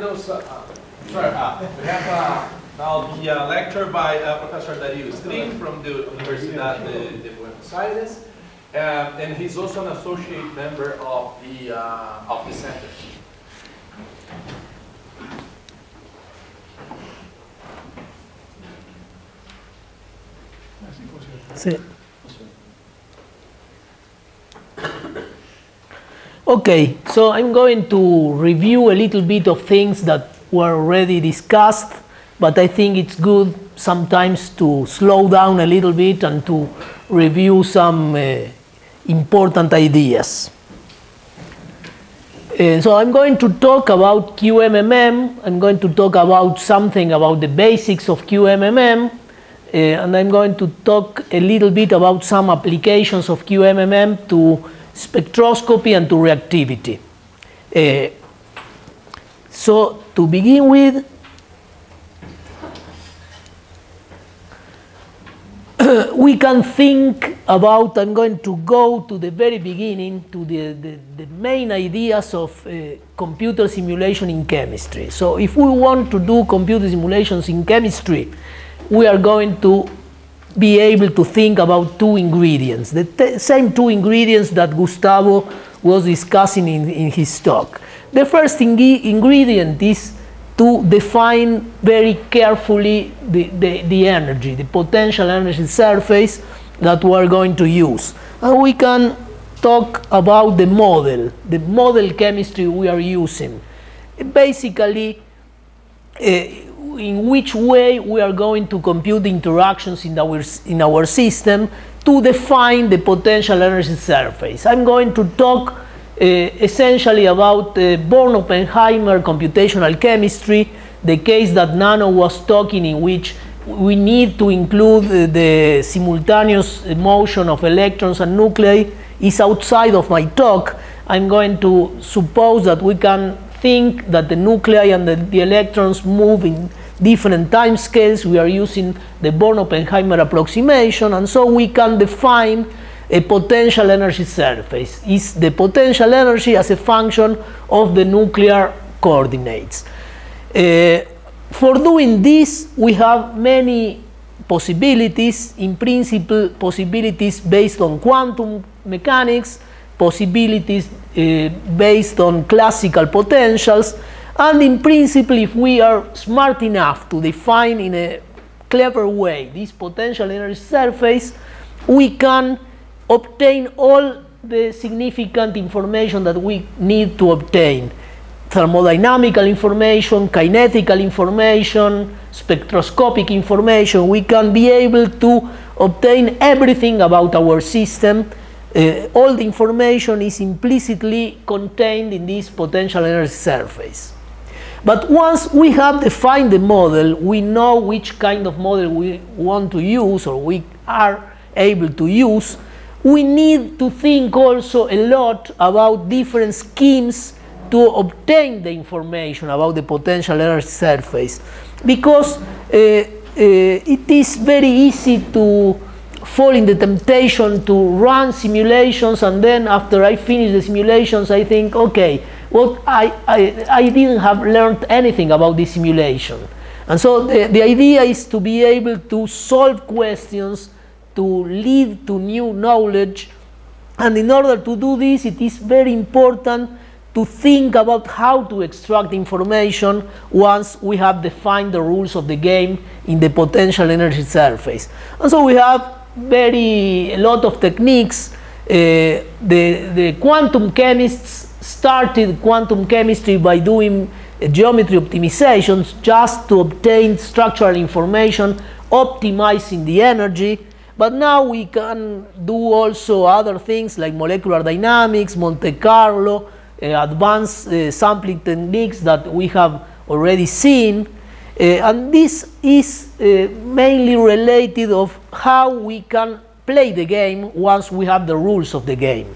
have a, uh, sorry, uh, we have now the uh, lecture by uh, Professor Dario Estrín from the Universidad de, de Buenos Aires, um, and he's also an associate member of the uh, of the center. Sí. Okay, so I'm going to review a little bit of things that were already discussed, but I think it's good sometimes to slow down a little bit and to review some uh, important ideas. Uh, so I'm going to talk about QMMM. I'm going to talk about something about the basics of QMMM. Uh, and I'm going to talk a little bit about some applications of QMMM to spectroscopy and to reactivity. Uh, so to begin with, we can think about, I'm going to go to the very beginning, to the, the, the main ideas of uh, computer simulation in chemistry. So if we want to do computer simulations in chemistry, we are going to be able to think about two ingredients, the same two ingredients that Gustavo was discussing in, in his talk. The first ing ingredient is to define very carefully the, the, the, energy, the potential energy surface that we are going to use. And we can talk about the model, the model chemistry we are using. Basically, uh, in which way we are going to compute the interactions in our, in our system to define the potential energy surface. I'm going to talk uh, essentially about uh, Born-Oppenheimer computational chemistry, the case that Nano was talking in which we need to include uh, the simultaneous motion of electrons and nuclei is outside of my talk. I'm going to suppose that we can think that the nuclei and the, the electrons move in different time scales. We are using the Born-Oppenheimer approximation, and so we can define a potential energy surface. Is the potential energy as a function of the nuclear coordinates. Uh, for doing this, we have many possibilities, in principle, possibilities based on quantum mechanics, possibilities uh, based on classical potentials, and in principle, if we are smart enough to define in a clever way this potential energy surface, we can obtain all the significant information that we need to obtain. Thermodynamical information, kinetical information, spectroscopic information. We can be able to obtain everything about our system. Uh, all the information is implicitly contained in this potential energy surface. But once we have defined the model, we know which kind of model we want to use or we are able to use. We need to think also a lot about different schemes to obtain the information about the potential energy surface because uh, uh, it is very easy to fall in the temptation to run simulations and then after I finish the simulations I think okay well, I, I, I didn't have learned anything about this simulation. And so the, the idea is to be able to solve questions, to lead to new knowledge. And in order to do this, it is very important to think about how to extract information once we have defined the rules of the game in the potential energy surface. And so we have very a lot of techniques. Uh, the, the quantum chemists started quantum chemistry by doing geometry optimizations just to obtain structural information, optimizing the energy. But now we can do also other things like molecular dynamics, Monte Carlo, uh, advanced uh, sampling techniques that we have already seen. Uh, and this is uh, mainly related of how we can play the game once we have the rules of the game.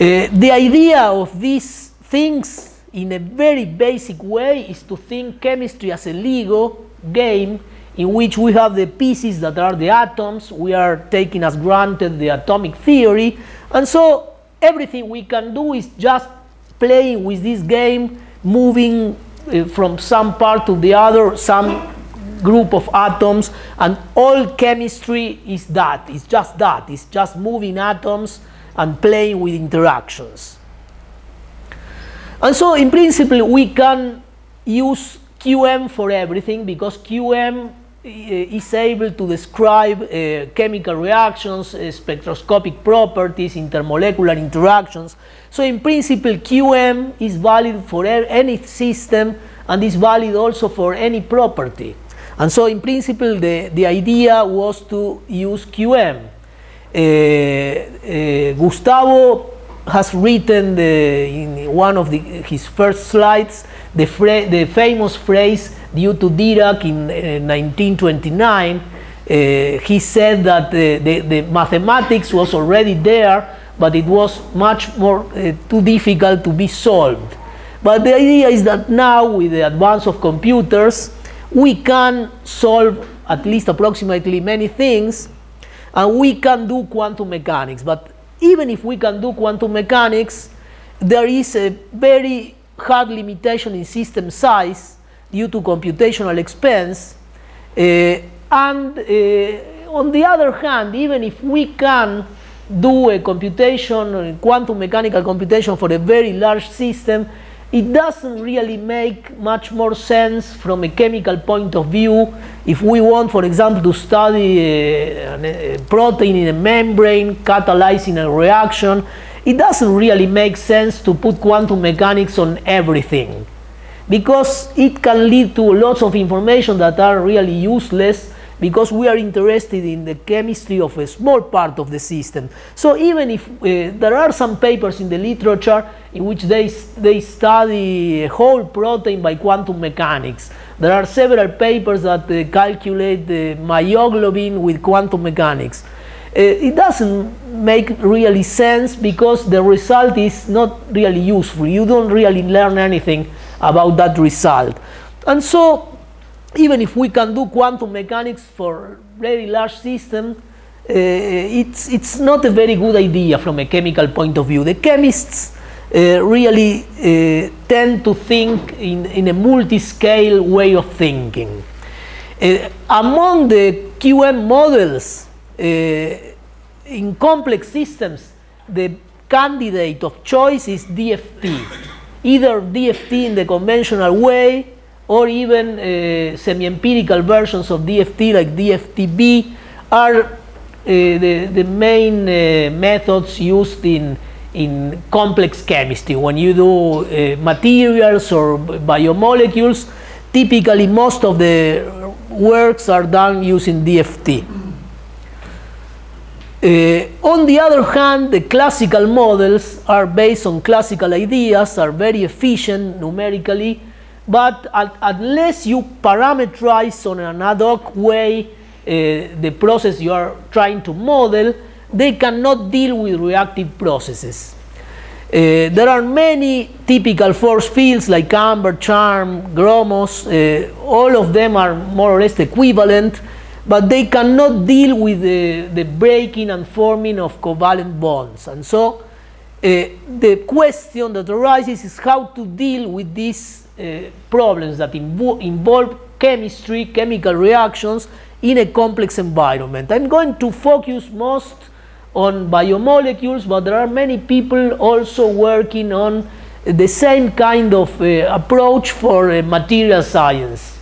Uh, the idea of these things in a very basic way is to think chemistry as a Lego game in which we have the pieces that are the atoms, we are taking as granted the atomic theory, and so everything we can do is just playing with this game, moving uh, from some part to the other, some group of atoms, and all chemistry is that. It's just that. It's just moving atoms and playing with interactions. And so, in principle, we can use QM for everything because QM is able to describe uh, chemical reactions, uh, spectroscopic properties, intermolecular interactions. So in principle, QM is valid for any system and is valid also for any property. And so in principle, the, the idea was to use QM. Uh, Gustavo has written the, in one of the, his first slides the, the famous phrase due to Dirac in uh, 1929. Uh, he said that the, the, the, mathematics was already there, but it was much more too difficult to be solved. But the idea is that now, with the advance of computers, we can solve at least approximately many things, and we can do quantum mechanics. But even if we can do quantum mechanics, there is a very hard limitation in system size due to computational expense. Uh, and uh, on the other hand, even if we can do a computation, a quantum mechanical computation for a very large system, it doesn't really make much more sense from a chemical point of view if we want, for example, to study uh, a, a uh, protein in a membrane catalyzing a reaction. It doesn't really make sense to put quantum mechanics on everything because it can lead to lots of information that are really useless because we are interested in the chemistry of a small part of the system. So even if uh, there are some papers in the literature in which they, they study a whole protein by quantum mechanics, there are several papers that uh, calculate the myoglobin with quantum mechanics. Uh, it doesn't make really sense because the result is not really useful. You don't really learn anything about that result. And so even if we can do quantum mechanics for very large systems, uh, it's, it's not a very good idea from a chemical point of view. The chemists uh, really uh, tend to think in, in a multi-scale way of thinking. Among the QM models, in complex systems, the candidate of choice is DFT. Either DFT in the conventional way or even uh, semi-empirical versions of DFT like DFTB are uh, the, the main uh, methods used in, in complex chemistry. When you do uh, materials or biomolecules, typically most of the works are done using DFT. Uh, on the other hand, the classical models are based on classical ideas, are very efficient numerically, but at, unless you parameterize on an ad hoc way uh, the process you are trying to model, they cannot deal with reactive processes. Uh, there are many typical force fields like amber, CHARMM, gromos, uh, all of them are more or less equivalent, but they cannot deal with the, the breaking and forming of covalent bonds. And so uh, the question that arises is how to deal with these uh, problems that invo involve chemistry, chemical reactions in a complex environment. I'm going to focus most on biomolecules, but there are many people also working on the same kind of uh, approach for uh, material science.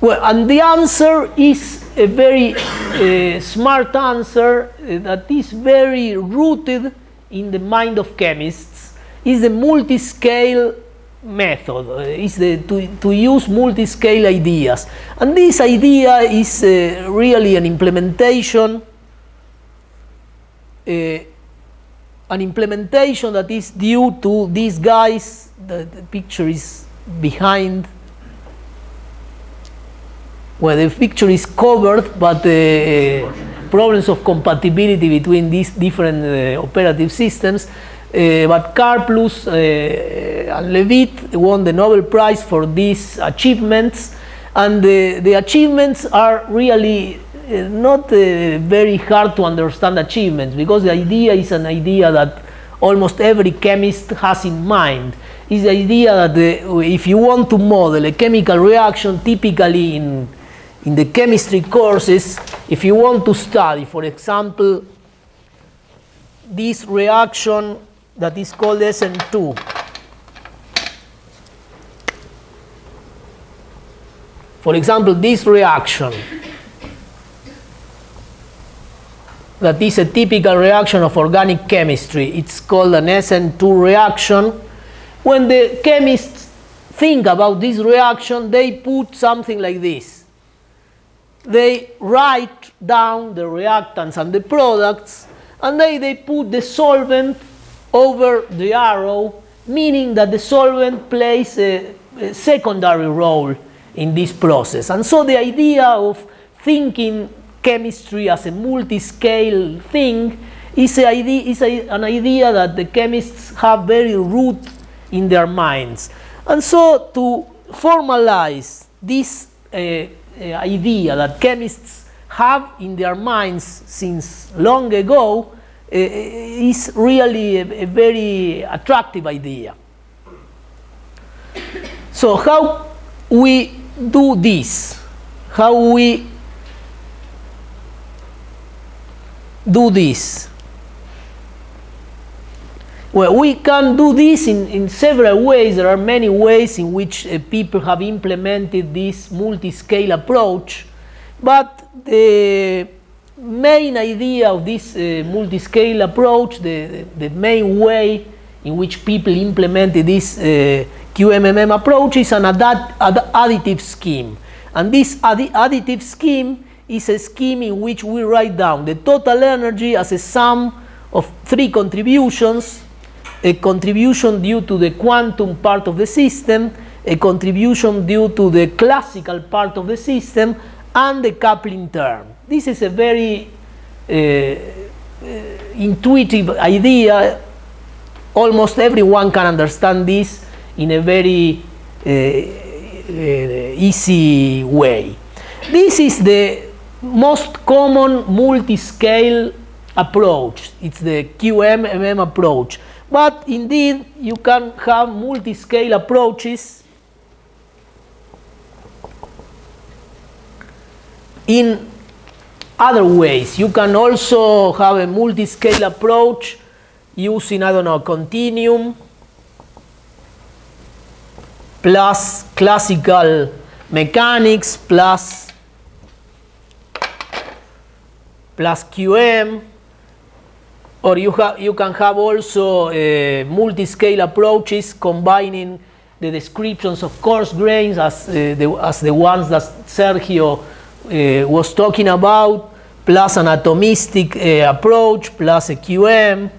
Well, and the answer is a very uh, smart answer uh, that is very rooted in the mind of chemists is the multi-scale method, uh, is the, to, to use multi-scale ideas. And this idea is uh, really an implementation, uh, an implementation that is due to these guys, the, the picture is behind, well, the picture is covered, but the uh, problems of compatibility between these different uh, operative systems but Karplus uh, and Levitt won the Nobel Prize for these achievements. And the, the achievements are really uh, not uh, very hard to understand achievements because the idea is an idea that almost every chemist has in mind. Is the idea that the, if you want to model a chemical reaction, typically in, in the chemistry courses, if you want to study, for example, this reaction that is called SN2, For example, this reaction, that is a typical reaction of organic chemistry. It's called an SN2 reaction. When the chemists think about this reaction, they put something like this. They write down the reactants and the products, and then they put the solvent over the arrow, meaning that the solvent plays a, a secondary role in this process. And so the idea of thinking chemistry as a multi-scale thing is, a idea, is a, an idea that the chemists have very root in their minds. And so to formalize this uh, uh, idea that chemists have in their minds since long ago is really a, a very attractive idea. So how we do this? How we do this? Well, we can do this in, in several ways. There are many ways in which uh, people have implemented this multi-scale approach. But the main idea of this uh, multi-scale approach, the, the, main way in which people implemented this uh, QMMM approach is an additive scheme. And this addi additive scheme is a scheme in which we write down the total energy as a sum of three contributions, a contribution due to the quantum part of the system, a contribution due to the classical part of the system, and the coupling term. This is a very uh, uh, intuitive idea. Almost everyone can understand this in a very uh, uh, easy way. This is the most common multi-scale approach. It's the QMMM approach. But indeed, you can have multi-scale approaches in other ways. You can also have a multi-scale approach using, I don't know, continuum plus classical mechanics plus plus QM or you, have, you can have also uh, multi-scale approaches combining the descriptions of coarse grains as, uh, the, as the ones that Sergio was talking about, plus an atomistic uh, approach, plus a QM.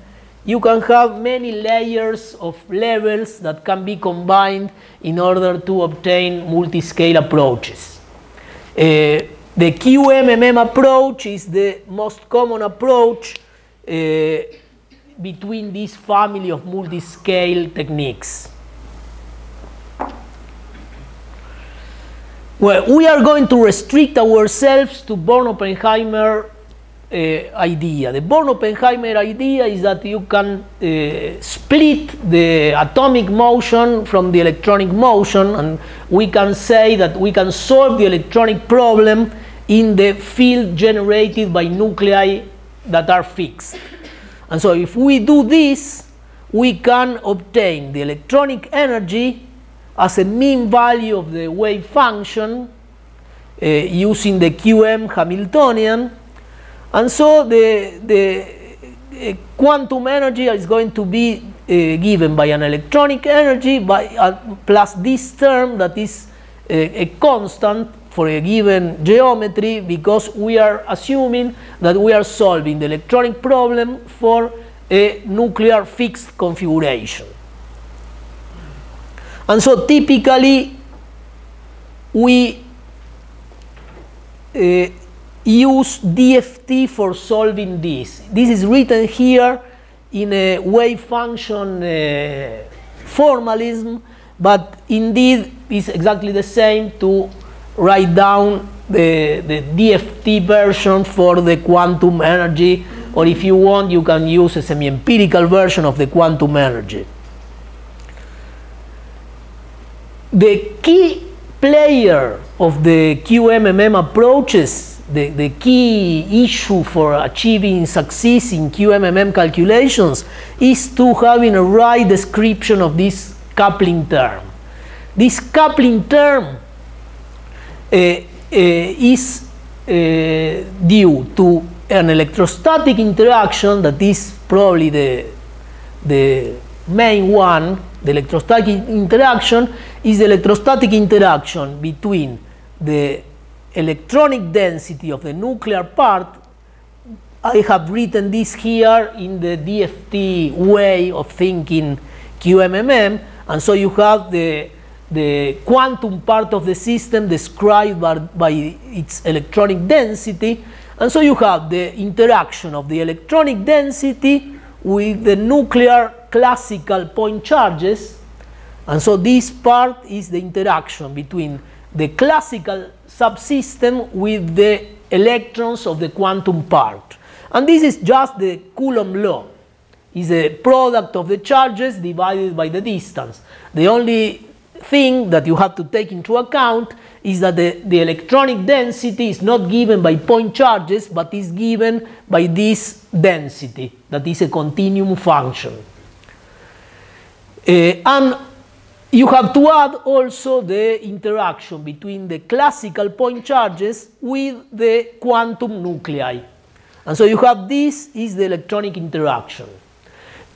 You can have many layers of levels that can be combined in order to obtain multi-scale approaches. Uh, the QMMM approach is the most common approach uh, between this family of multi-scale techniques. Well, we are going to restrict ourselves to Born-Oppenheimer uh, idea. The Born-Oppenheimer idea is that you can uh, split the atomic motion from the electronic motion and we can say that we can solve the electronic problem in the field generated by nuclei that are fixed. And so if we do this, we can obtain the electronic energy as a mean value of the wave function uh, using the QM Hamiltonian and so the, the uh, quantum energy is going to be uh, given by an electronic energy by, uh, plus this term that is a, a constant for a given geometry because we are assuming that we are solving the electronic problem for a nuclear fixed configuration. And so typically we uh, use DFT for solving this. This is written here in a wave function uh, formalism, but indeed is exactly the same to write down the, the DFT version for the quantum energy, or if you want, you can use a semi-empirical version of the quantum energy. The key player of the QMMM approaches, the, the key issue for achieving success in QMMM calculations is to having a right description of this coupling term. This coupling term uh, uh, is uh, due to an electrostatic interaction that is probably the, the main one, the electrostatic interaction is the electrostatic interaction between the electronic density of the nuclear part. I have written this here in the DFT way of thinking QMMM, and so you have the, the quantum part of the system described by, by its electronic density, and so you have the interaction of the electronic density with the nuclear classical point charges. And so this part is the interaction between the classical subsystem with the electrons of the quantum part. And this is just the Coulomb law. It's a product of the charges divided by the distance. The only thing that you have to take into account is that the, the electronic density is not given by point charges, but is given by this density, that is a continuum function. Uh, and you have to add also the interaction between the classical point charges with the quantum nuclei. And so you have this is the electronic interaction.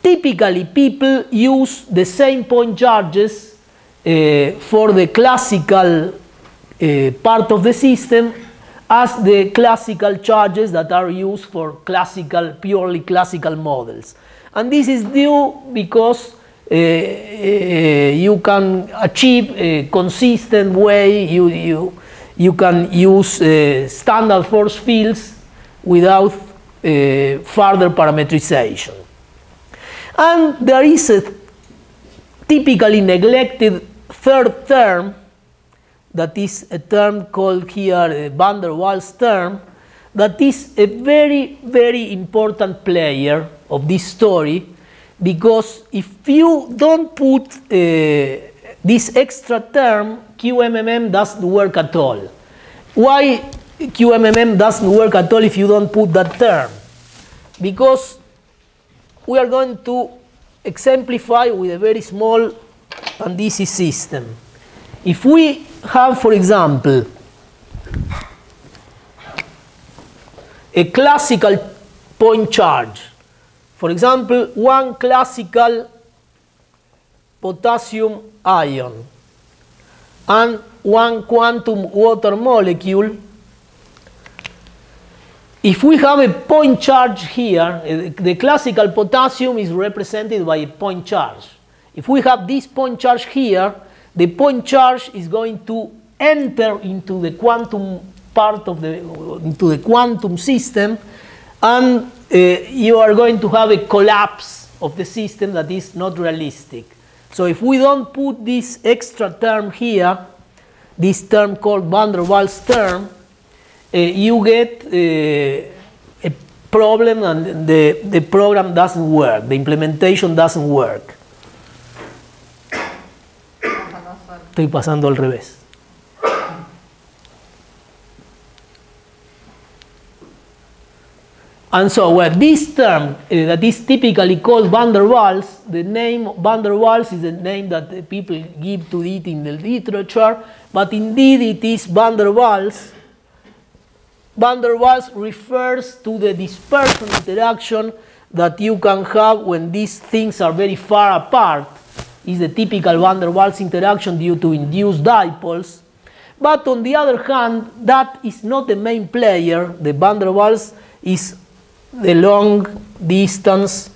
Typically, people use the same point charges uh, for the classical uh, part of the system as the classical charges that are used for classical, purely classical models. And this is due because you can achieve a consistent way, you, you, you can use uh, standard force fields without uh, further parametrization. And there is a typically neglected third term that is a term called here van der Waals term that is a very, very important player of this story because if you don't put uh, this extra term, QMMM doesn't work at all. Why QMMM doesn't work at all if you don't put that term? Because we are going to exemplify with a very small and easy system. If we have, for example, a classical point charge, for example, one classical potassium ion and one quantum water molecule, if we have a point charge here, eh, the classical potassium is represented by a point charge. If we have this point charge here, the point charge is going to enter into the quantum part of the into the quantum system and you are going to have a collapse of the system that is not realistic. So if we don't put this extra term here, this term called van der Waals term, uh, you get uh, a problem and the, the program doesn't work, the implementation doesn't work. Estoy pasando al revés. And so well, this term uh, that is typically called van der Waals, the name van der Waals is the name that people give to it in the literature, but indeed it is van der Waals. Van der Waals refers to the dispersion interaction that you can have when these things are very far apart. Is the typical van der Waals interaction due to induced dipoles. But on the other hand, that is not the main player. The van der Waals is the long distance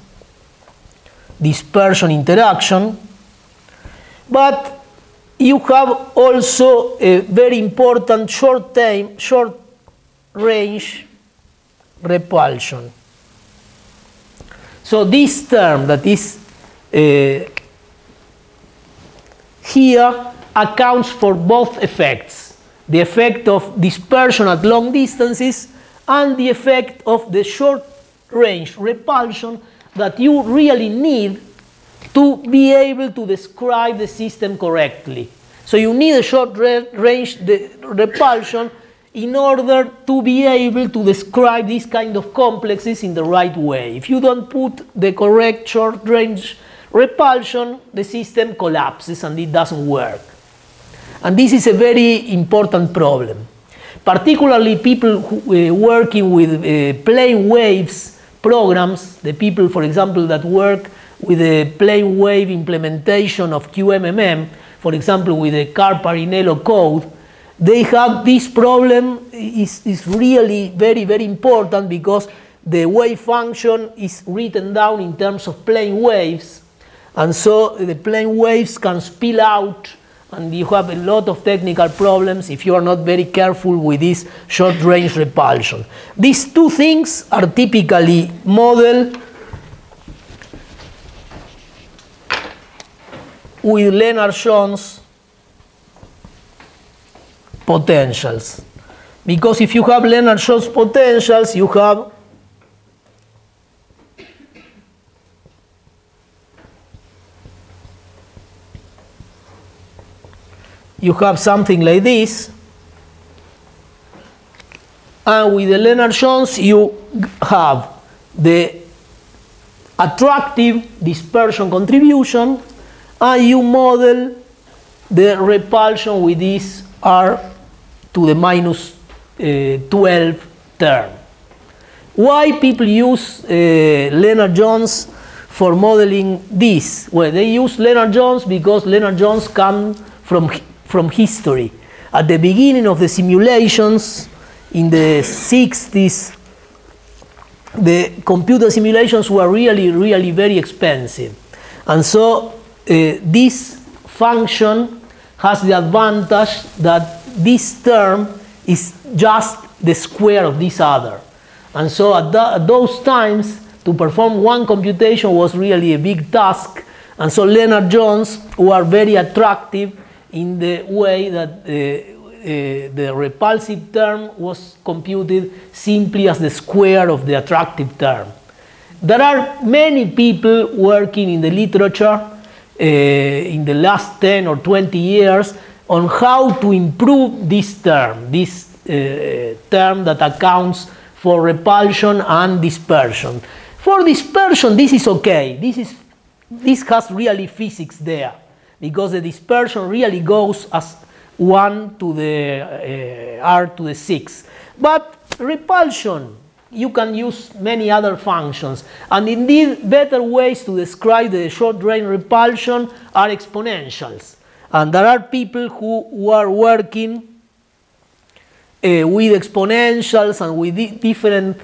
dispersion interaction, but you have also a very important short time, short range repulsion. So this term that is uh, here accounts for both effects. the effect of dispersion at long distances, and the effect of the short range repulsion that you really need to be able to describe the system correctly. So you need a short range repulsion in order to be able to describe these kind of complexes in the right way. If you don't put the correct short range repulsion, the system collapses and it doesn't work. And this is a very important problem. Particularly people who, uh, working with uh, plane waves programs, the people, for example, that work with the plane wave implementation of QMMM, for example, with the Car-Parrinello code, they have this problem is, is really very, very important because the wave function is written down in terms of plane waves. And so the plane waves can spill out and you have a lot of technical problems if you are not very careful with this short range repulsion. These two things are typically modeled with Lennard-Jones potentials. Because if you have Lennard-Jones potentials, you have you have something like this. And with the Lennard-Jones, you have the attractive dispersion contribution and you model the repulsion with this R to the minus, uh, 12 term. Why people use uh, Lennard-Jones for modeling this? Well, they use Lennard-Jones because Lennard-Jones come from, from history. At the beginning of the simulations in the 60s, the computer simulations were really, really very expensive. And so uh, this function has the advantage that this term is just the square of this other. And so at, at, those times, to perform one computation was really a big task. And so Lennard-Jones, were very attractive in the way that uh, uh, the repulsive term was computed simply as the square of the attractive term. There are many people working in the literature uh, in the last 10 or 20 years on how to improve this term, this term that accounts for repulsion and dispersion. For dispersion, this is okay. This, is, this has really physics there because the dispersion really goes as 1 to the uh, r to the 6. But repulsion, you can use many other functions. And indeed, better ways to describe the short range repulsion are exponentials. And there are people who, who are working uh, with exponentials and with di different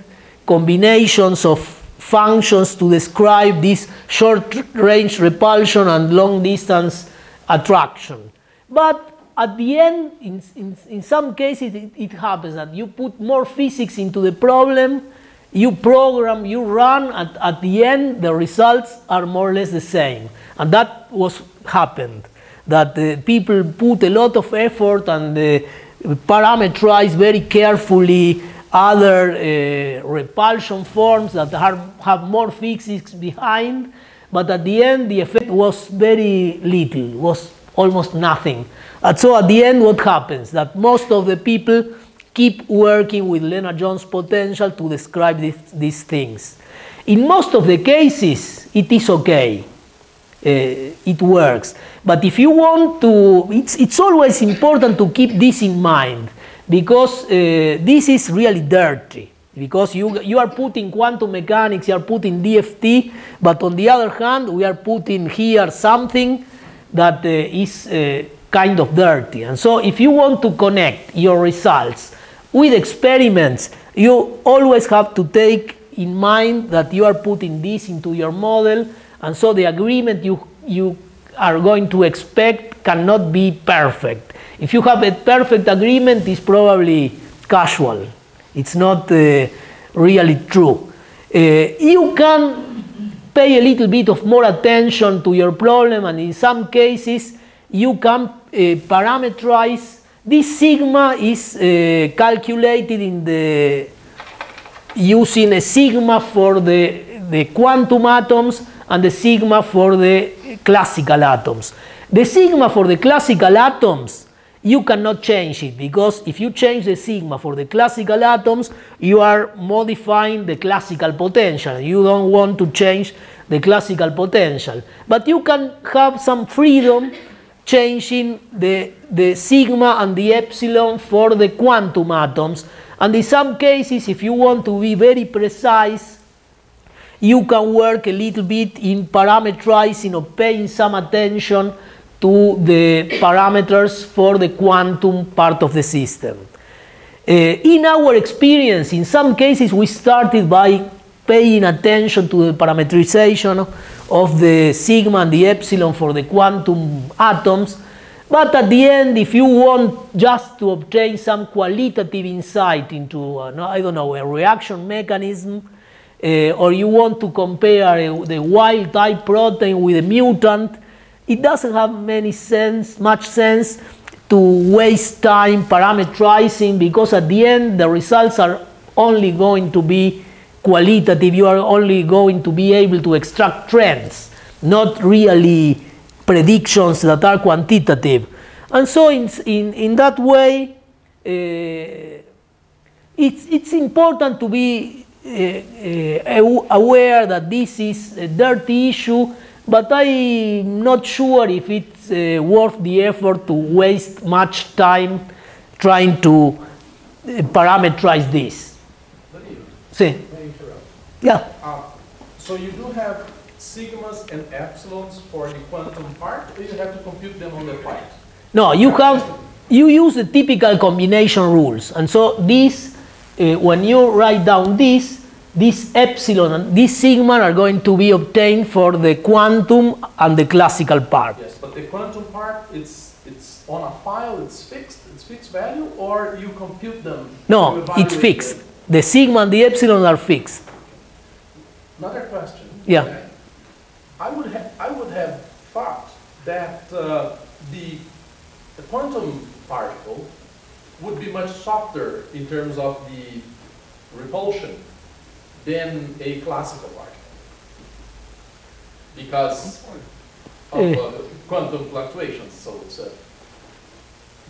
combinations of functions to describe this short range repulsion and long distance attraction. But at the end, in, in, in some cases, it, it, happens that you put more physics into the problem, you program, you run, and at the end, the results are more or less the same. And that was happened, that uh, people put a lot of effort and uh, parameterize very carefully other uh, repulsion forms that are, have more physics behind, but at the end, the effect was very little, was almost nothing. And so at the end, what happens? That most of the people keep working with Lennard-Jones potential to describe this, these things. In most of the cases, it is okay. Uh, it works. But if you want to, it's, it's always important to keep this in mind because uh, this is really dirty. Because you, you are putting quantum mechanics, you are putting DFT, but on the other hand, we are putting here something that uh, is uh, kind of dirty. And so if you want to connect your results with experiments, you always have to take in mind that you are putting this into your model, and so the agreement you, you are going to expect cannot be perfect. If you have a perfect agreement, it's probably casual. It's not uh, really true. Uh, you can pay a little bit of more attention to your problem, and in some cases, you can uh, parameterize This sigma is uh, calculated in the using a sigma for the, the quantum atoms and the sigma for the classical atoms. The sigma for the classical atoms, you cannot change it because if you change the sigma for the classical atoms, you are modifying the classical potential. You don't want to change the classical potential. But you can have some freedom changing the, the sigma and the epsilon for the quantum atoms. And in some cases, if you want to be very precise, you can work a little bit in parameterizing or paying some attention to the parameters for the quantum part of the system. Uh, in our experience, in some cases, we started by paying attention to the parameterization of the sigma and the epsilon for the quantum atoms. But at the end, if you want just to obtain some qualitative insight into, uh, I don't know, a reaction mechanism, uh, or you want to compare uh, the wild type protein with a mutant, it doesn't have many sense, much sense to waste time parameterizing because at the end the results are only going to be qualitative. You are only going to be able to extract trends, not really predictions that are quantitative. And so in, in, in that way, uh, it's, it's important to be uh, uh, aware that this is a dirty issue, but I'm not sure if it's uh, worth the effort to waste much time trying to uh, parameterize this. Sí. Yeah. Uh, so you do have sigmas and epsilons for the quantum part, or you have to compute them on the flight? No, you have you use the typical combination rules, and so this uh, when you write down this, this epsilon and this sigma are going to be obtained for the quantum and the classical part. Yes, but the quantum part, it's it's on a file, it's fixed, it's fixed value, or you compute them. No, it's fixed. The sigma and the epsilon are fixed. Another question. Yeah. okay? I would have, I would have thought that uh, the, the quantum particle would be much softer in terms of the repulsion than a classical particle. Because of Eh. uh, quantum fluctuations, so it's, uh,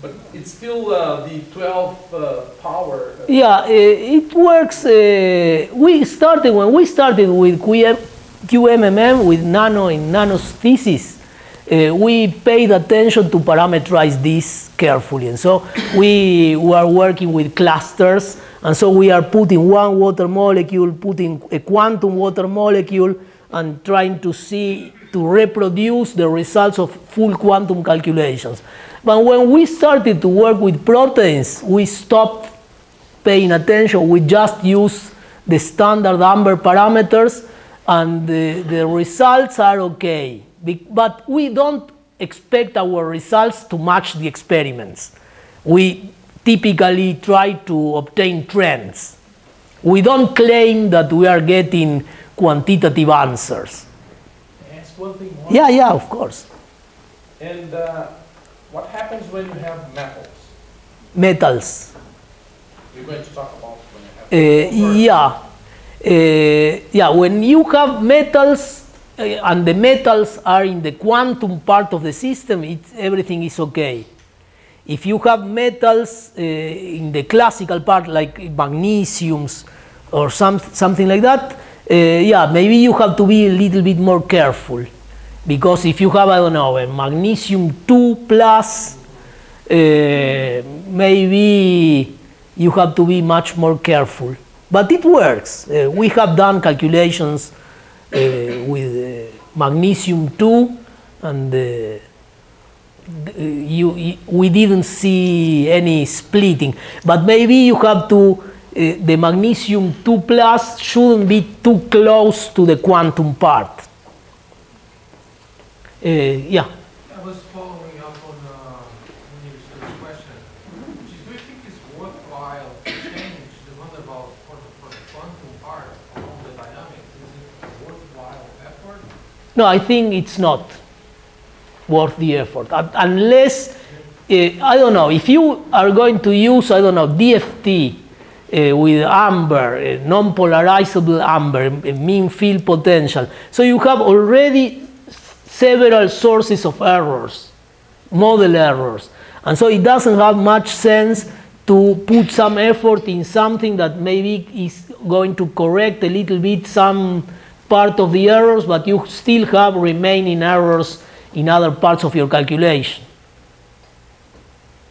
but it's still uh, the 12 uh, power. uh, Yeah, uh, it works. Uh, we started when we started with QM, QMMM with Nano in Nano's thesis. Uh, we paid attention to parameterize this carefully, and so we were working with clusters, and so we are putting one water molecule, putting a quantum water molecule, and trying to see to reproduce the results of full quantum calculations. But when we started to work with proteins, we stopped paying attention. We just use the standard Amber parameters, and the, the results are okay. But we don't expect our results to match the experiments. We typically try to obtain trends. We don't claim that we are getting quantitative answers. Ask one thing more. Yeah, yeah, of course. And uh, what happens when you have metals? Metals. We're going to talk about when you have. Uh, yeah. Uh, yeah, when you have metals uh, and the metals are in the quantum part of the system, it, everything is okay. If you have metals uh, in the classical part, like magnesiums or some, something like that, uh, yeah, maybe you have to be a little bit more careful. Because if you have, I don't know, a magnesium 2 plus, uh, maybe you have to be much more careful. But it works. Uh, we have done calculations uh, with magnesium 2 and uh, you, you- we didn't see any splitting. But maybe you have to, uh, the magnesium 2 plus shouldn't be too close to the quantum part. Uh, yeah. I was following up on uh, Minister's question, which is, do you think it's worthwhile to change the van der Waals for the, for the quantum part along the dynamics? Is it a worthwhile effort? No, I think it's not worth the effort. Un- Unless I don't know, if you are going to use, I don't know, DFT uh, with amber, uh, non-polarizable amber, uh, mean field potential, so you have already several sources of errors, model errors. And so it doesn't have much sense to put some effort in something that maybe is going to correct a little bit some part of the errors, but you still have remaining errors in other parts of your calculation.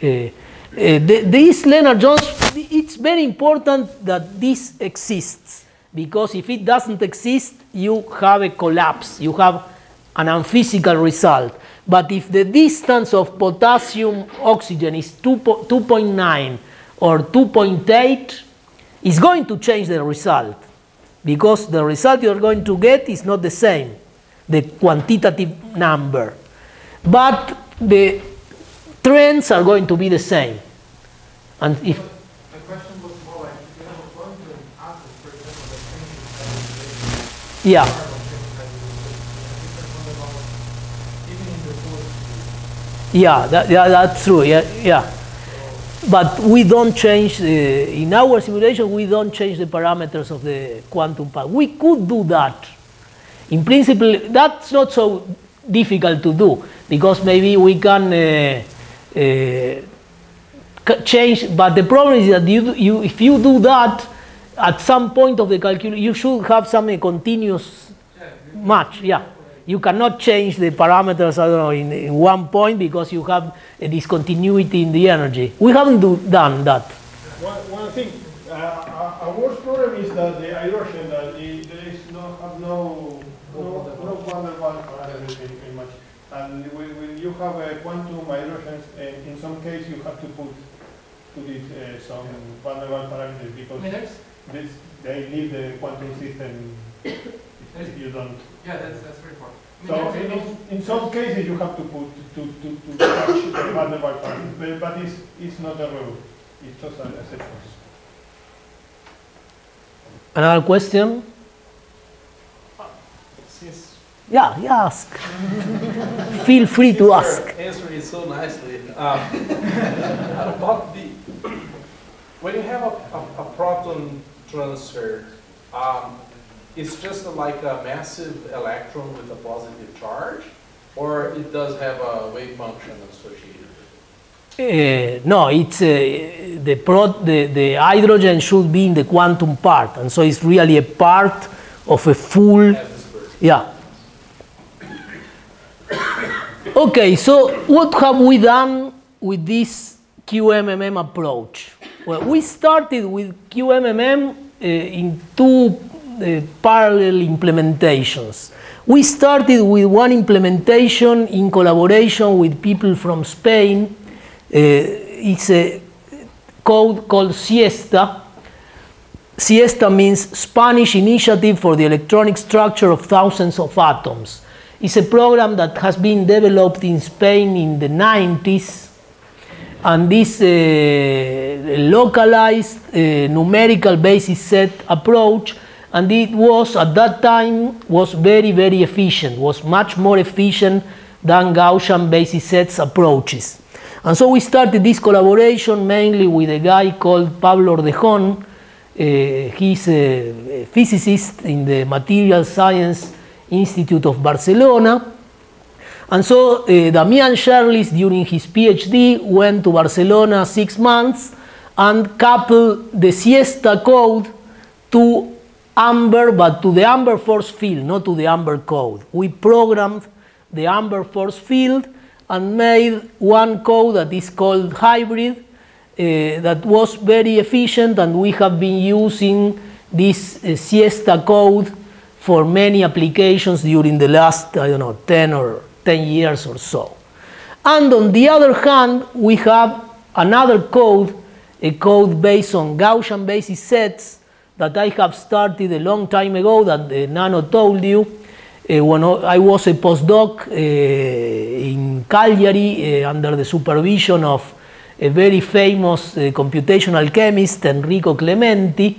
Uh, uh, this Lennard-Jones, it's very important that this exists because if it doesn't exist, you have a collapse, you have an unphysical result. But if the distance of potassium oxygen is 2.9 or 2.8, it's going to change the result because the result you're going to get is not the same, the quantitative number. But the trends are going to be the same. And if My question was more like, if you have the yeah, the yeah, that, yeah, that's true. Yeah, yeah. But we don't change, uh, in our simulation, we don't change the parameters of the quantum path. We could do that. In principle, that's not so difficult to do because maybe we can uh, uh, change, but the problem is that you, you, if you do that, at some point of the calculation, you should have some uh, continuous match, yeah. You cannot change the parameters, I don't know, in, in one point because you have a discontinuity in the energy. We haven't do, done that. One, one thing, uh, a, a worst problem is that the hydrogen, that i- there is no, have no, no, no van der Waals parameters very very much. And when, when you have a quantum hydrogen, uh, in some case you have to put, put it, uh, some van der Waals parameters I because mean, this, they leave the quantum system if you don't. yeah, that's, that's very important. So in, in- in some cases you have to put, to, to, to touch the van der Waals but, but it's, it's not a rule, it's just an exception. Another question? Since Yeah, yeah, ask. Feel free to ask. Answer it so nicely. Um, About the, when you have a, a, a proton transfer, um, it's just like a massive electron with a positive charge? Or it does have a wave function associated with it? Uh, no, it's uh, the, pro, the, the hydrogen should be in the quantum part, and so it's really a part of a full, yeah. Okay, so what have we done with this QMMM approach? Well, we started with QMMM uh, in two uh, parallel implementations. We started with one implementation in collaboration with people from Spain. Uh, it's a code called Siesta. Siesta means Spanish Initiative for the Electronic Structure of Thousands of Atoms. It's a program that has been developed in Spain in the 90s. And this uh, localized uh, numerical basis set approach, and it was at that time was very very efficient. Was much more efficient than Gaussian basis sets approaches. And so we started this collaboration mainly with a guy called Pablo Ordejon. Uh, he's a, physicist in the Material Science Institute of Barcelona. And so uh, Damian Scherlis, during his PhD, went to Barcelona six months and coupled the siesta code to Amber, but to the Amber force field, not to the Amber code. We programmed the Amber force field and made one code that is called hybrid uh, that was very efficient, and we have been using this uh, siesta code for many applications during the last, I don't know, 10 or 10 years or so. And on the other hand, we have another code, a code based on Gaussian basis sets that I have started a long time ago that uh, Nano told you. Uh, when I was a postdoc uh, in Cagliari uh, under the supervision of a very famous uh, computational chemist, Enrico Clementi.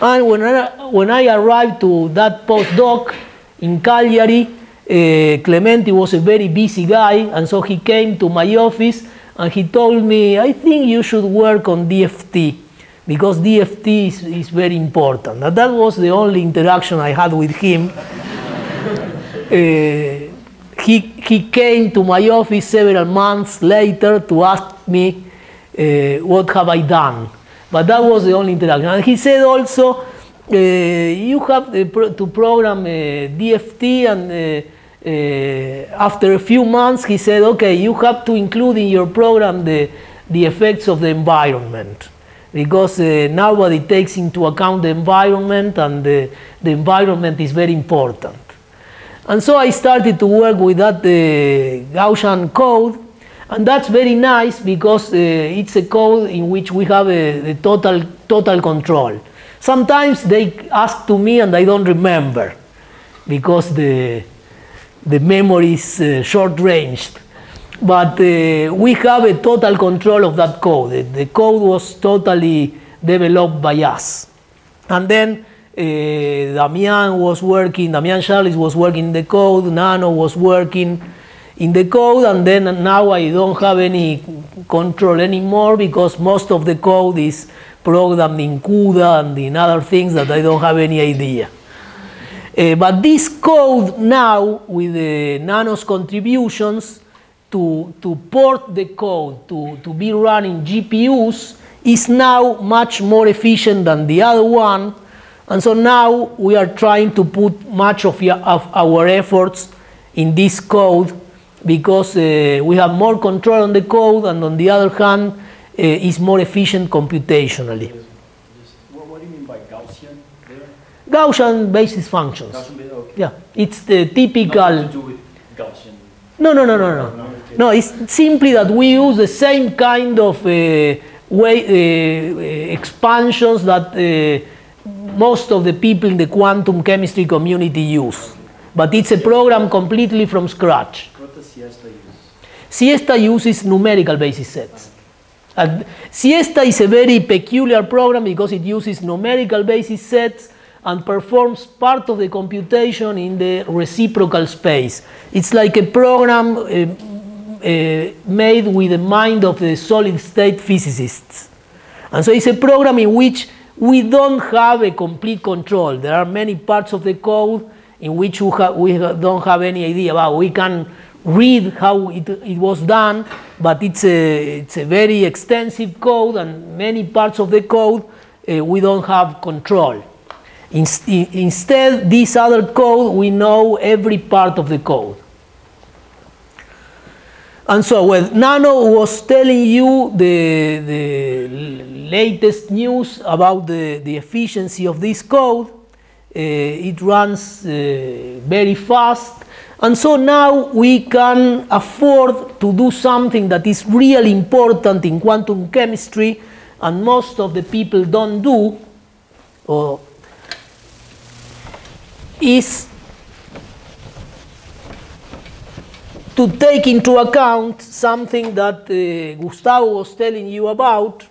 And when I, when I arrived to that postdoc in Cagliari, uh, Clementi was a very busy guy, and so he came to my office and he told me, I think you should work on DFT because DFT is, is very important. And that was the only interaction I had with him. uh, he, he came to my office several months later to ask me uh, what have I done. But that was the only interaction. And he said also, uh, you have to program uh, DFT and uh, uh, after a few months he said, okay, you have to include in your program the, the effects of the environment because uh, nobody takes into account the environment and the, the environment is very important. And so I started to work with that uh, Gaussian code and that's very nice because uh, it's a code in which we have a, a, total, total control. Sometimes they ask to me and I don't remember because the, the memory is uh, short-ranged. But uh, we have a total control of that code. The, code was totally developed by us. And then uh, Damian was working, Damian Scherlis was working the code, Nano was working in the code, and then now I don't have any control anymore because most of the code is programmed in CUDA and in other things that I don't have any idea. Uh, but this code now, with the Nano's contributions to, to port the code to, to be run in GPUs, is now much more efficient than the other one and so now we are trying to put much of, of our efforts in this code because uh, we have more control on the code and on the other hand, uh, is more efficient computationally. What, do you mean by Gaussian there? Gaussian basis functions. Gaussian, okay. Yeah, it's the typical. To do with Gaussian. No, no, no, no, no. No, it's simply that we use the same kind of uh, way uh, expansions that uh, most of the people in the quantum chemistry community use. But it's a program completely from scratch. What does Siesta use? Siesta uses numerical basis sets. And Siesta is a very peculiar program because it uses numerical basis sets and performs part of the computation in the reciprocal space. It's like a program uh, uh, made with the mind of the solid state physicists. And so it's a program in which we don't have a complete control. There are many parts of the code in which we, ha we don't have any idea about. We can read how it, it was done, but it's a, it's a very extensive code, and many parts of the code uh, we don't have control. In, instead, this other code, we know every part of the code. And so when Nano was telling you the, the latest news about the, the efficiency of this code, uh, it runs uh, very fast. And so now we can afford to do something that is really important in quantum chemistry and most of the people don't do, or is to take into account something that uh, Gustavo was telling you about.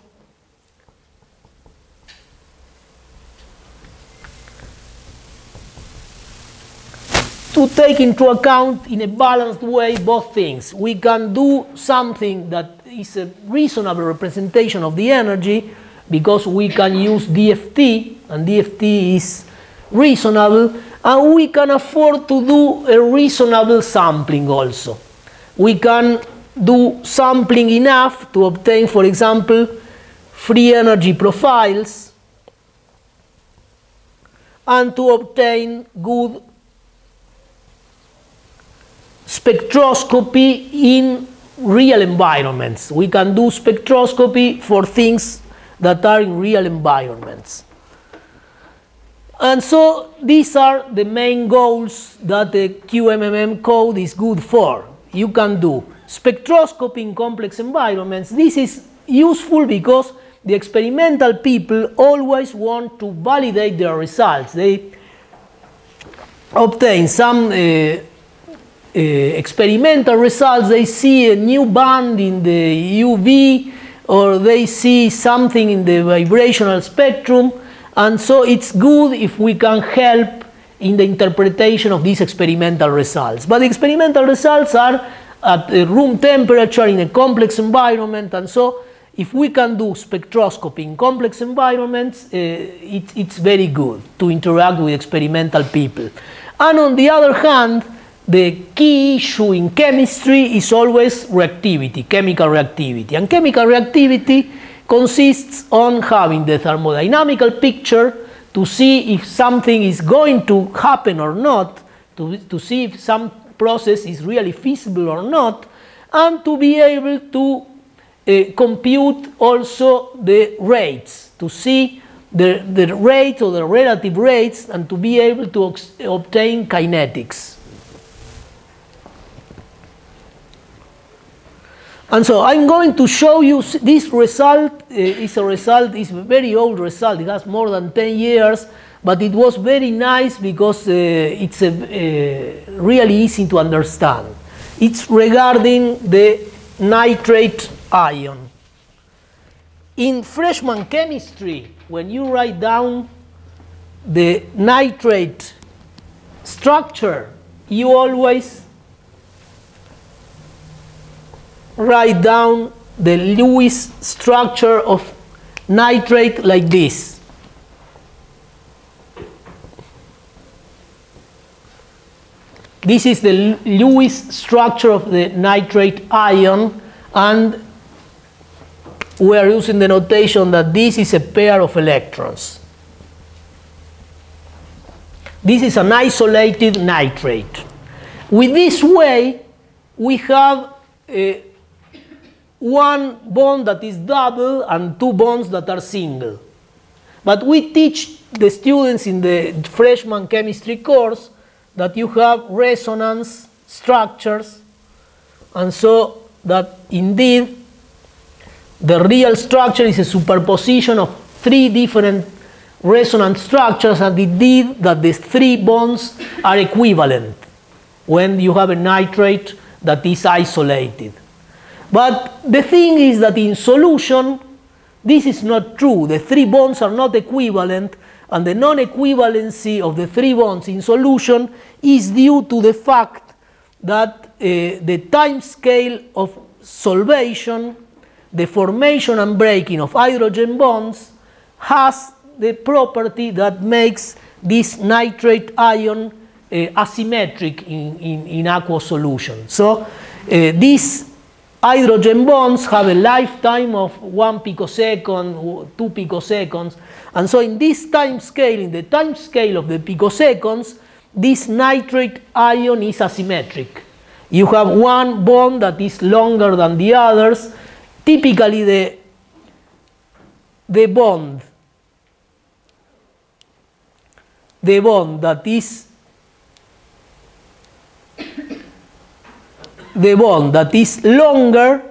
To take into account in a balanced way both things. We can do something that is a reasonable representation of the energy because we can use DFT, and DFT is reasonable, and we can afford to do a reasonable sampling also. We can do sampling enough to obtain, for example, free energy profiles and to obtain good spectroscopy in real environments. We can do spectroscopy for things that are in real environments. And so these are the main goals that the QMMM code is good for. You can do spectroscopy in complex environments. This is useful because the experimental people always want to validate their results. They obtain some uh, uh, experimental results, they see a new band in the UV or they see something in the vibrational spectrum and so it's good if we can help in the interpretation of these experimental results. But the experimental results are at room temperature in a complex environment. And so if we can do spectroscopy in complex environments, uh, it, it's very good to interact with experimental people. And on the other hand, the key issue in chemistry is always reactivity, chemical reactivity. And chemical reactivity consists on having the thermodynamical picture to see if something is going to happen or not, to, to see if some process is really feasible or not, and to be able to uh, compute also the rates, to see the, the rate or the relative rates, and to be able to obtain kinetics. And so I'm going to show you this result uh, is a result, it's a very old result, it has more than 10 years, but it was very nice because uh, it's a, uh, really easy to understand. It's regarding the nitrate ion. In freshman chemistry, when you write down the nitrate structure, you always write down the Lewis structure of nitrate like this. This is the Lewis structure of the nitrate ion and we are using the notation that this is a pair of electrons. This is an isolated nitrate. With this way, we have a one bond that is double and two bonds that are single. But we teach the students in the freshman chemistry course that you have resonance structures and so that indeed the real structure is a superposition of three different resonant structures and indeed that the three bonds are equivalent when you have a nitrate that is isolated. But the thing is that in solution, this is not true. The three bonds are not equivalent, and the non-equivalency of the three bonds in solution is due to the fact that uh, the time scale of solvation, the formation and breaking of hydrogen bonds, has the property that makes this nitrate ion uh, asymmetric in, in, in aqueous solution. So uh, this Hydrogen bonds have a lifetime of one picosecond, two picoseconds. And so in this time scale, in the time scale of the picoseconds, this nitrate ion is asymmetric. You have one bond that is longer than the others. Typically the, the bond, the bond that is the bond that is longer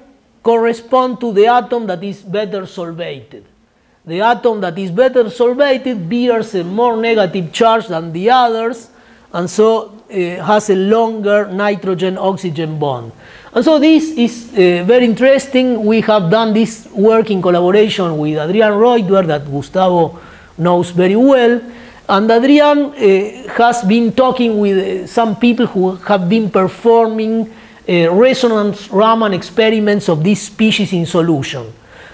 correspond to the atom that is better solvated. The atom that is better solvated bears a more negative charge than the others and so uh, has a longer nitrogen-oxygen bond. And so this is uh, very interesting. We have done this work in collaboration with Adrian Reuter that Gustavo knows very well. And Adrian uh, has been talking with some people who have been performing uh, resonance Raman experiments of this species in solution.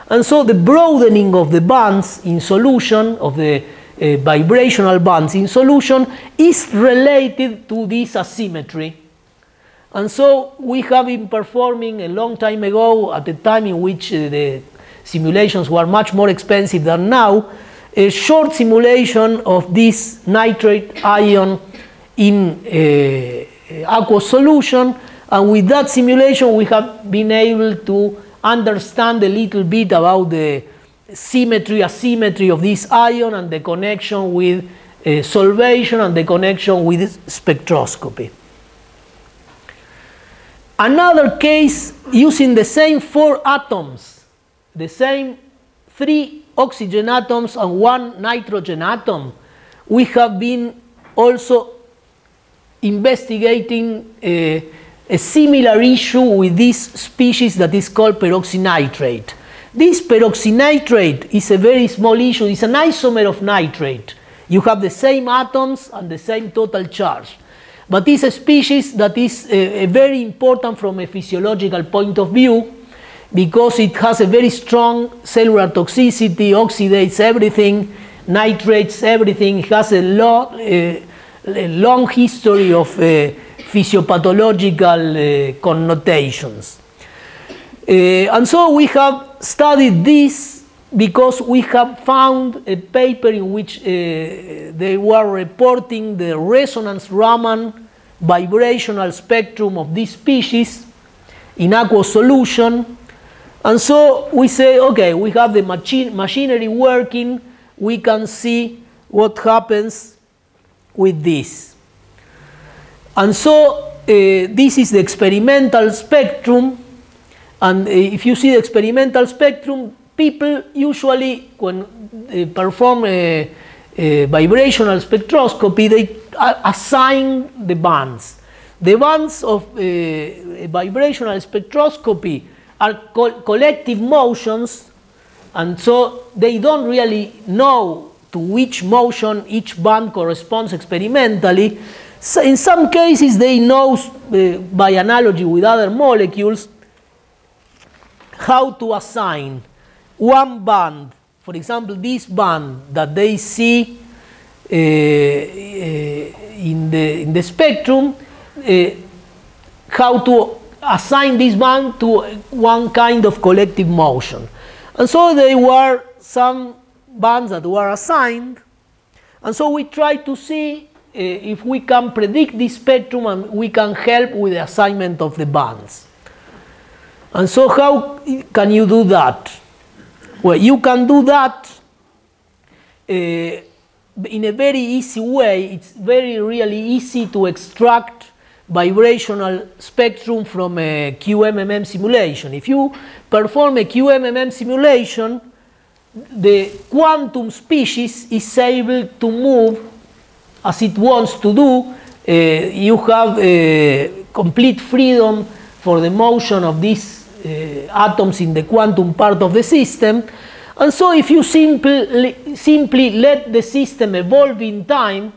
And so the broadening of the bands in solution, of the uh, vibrational bands in solution, is related to this asymmetry. And so we have been performing a long time ago, at a time in which uh, the simulations were much more expensive than now, a short simulation of this nitrate ion in uh, aqueous solution and with that simulation, we have been able to understand a little bit about the symmetry, asymmetry of this ion and the connection with uh, solvation and the connection with spectroscopy. Another case using the same four atoms, the same three oxygen atoms and one nitrogen atom, we have been also investigating uh, a similar issue with this species that is called peroxynitrate. This peroxynitrate is a very small issue, it's an isomer of nitrate. You have the same atoms and the same total charge. but it's a species that is uh, very important from a physiological point of view because it has a very strong cellular toxicity, oxidates everything, nitrates everything, it has a, uh, a long history of uh, physiopathological uh, connotations. Uh, and so we have studied this because we have found a paper in which uh, they were reporting the resonance Raman vibrational spectrum of this species in aqueous solution. And so we say, okay, we have the machine, machinery working, we can see what happens with this. And so uh, this is the experimental spectrum. And uh, if you see the experimental spectrum, people usually, when they perform a, a vibrational spectroscopy, they assign the bands. The bands of uh, vibrational spectroscopy are co collective motions, and so they don't really know to which motion each band corresponds experimentally. So in some cases, they know uh, by analogy with other molecules how to assign one band, for example, this band that they see uh, uh, in, the, in the spectrum, how to assign this band to one kind of collective motion. And so there were some bands that were assigned, and so we tried to see if we can predict this spectrum and we can help with the assignment of the bands. And so how can you do that? Well, you can do that uh, in a very easy way. It's very really easy to extract vibrational spectrum from a QMMM simulation. If you perform a QMMM simulation, the quantum species is able to move as it wants to do. Uh, you have uh, complete freedom for the motion of these uh, atoms in the quantum part of the system. And so if you simply, simply let the system evolve in time,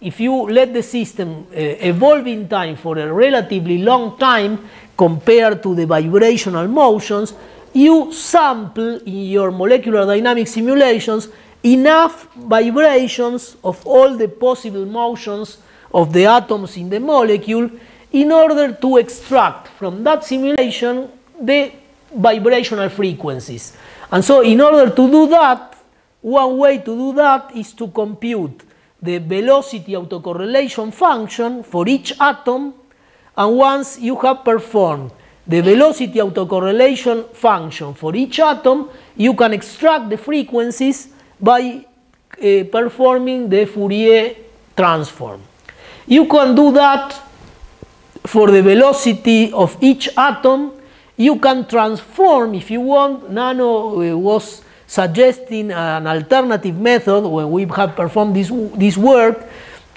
if you let the system evolve in time for a relatively long time compared to the vibrational motions, you sample in your molecular dynamic simulations enough vibrations of all the possible motions of the atoms in the molecule in order to extract from that simulation the vibrational frequencies. And so in order to do that, one way to do that is to compute the velocity autocorrelation function for each atom. And once you have performed the velocity autocorrelation function for each atom, you can extract the frequencies by uh, performing the Fourier transform. You can do that for the velocity of each atom you can transform, if you want, Nano uh, was suggesting an alternative method when we have performed this, this work,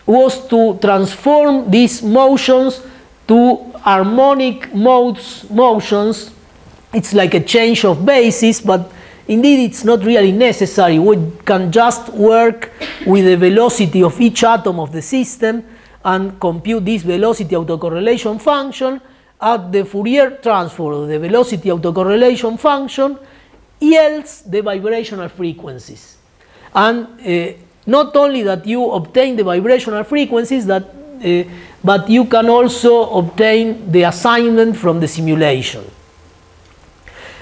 was to transform these motions to harmonic modes motions. It's like a change of basis, but indeed it's not really necessary. We can just work with the velocity of each atom of the system and compute this velocity autocorrelation function at the Fourier transform of the velocity autocorrelation function yields the vibrational frequencies. And uh, not only that you obtain the vibrational frequencies, that, uh, but you can also obtain the assignment from the simulation.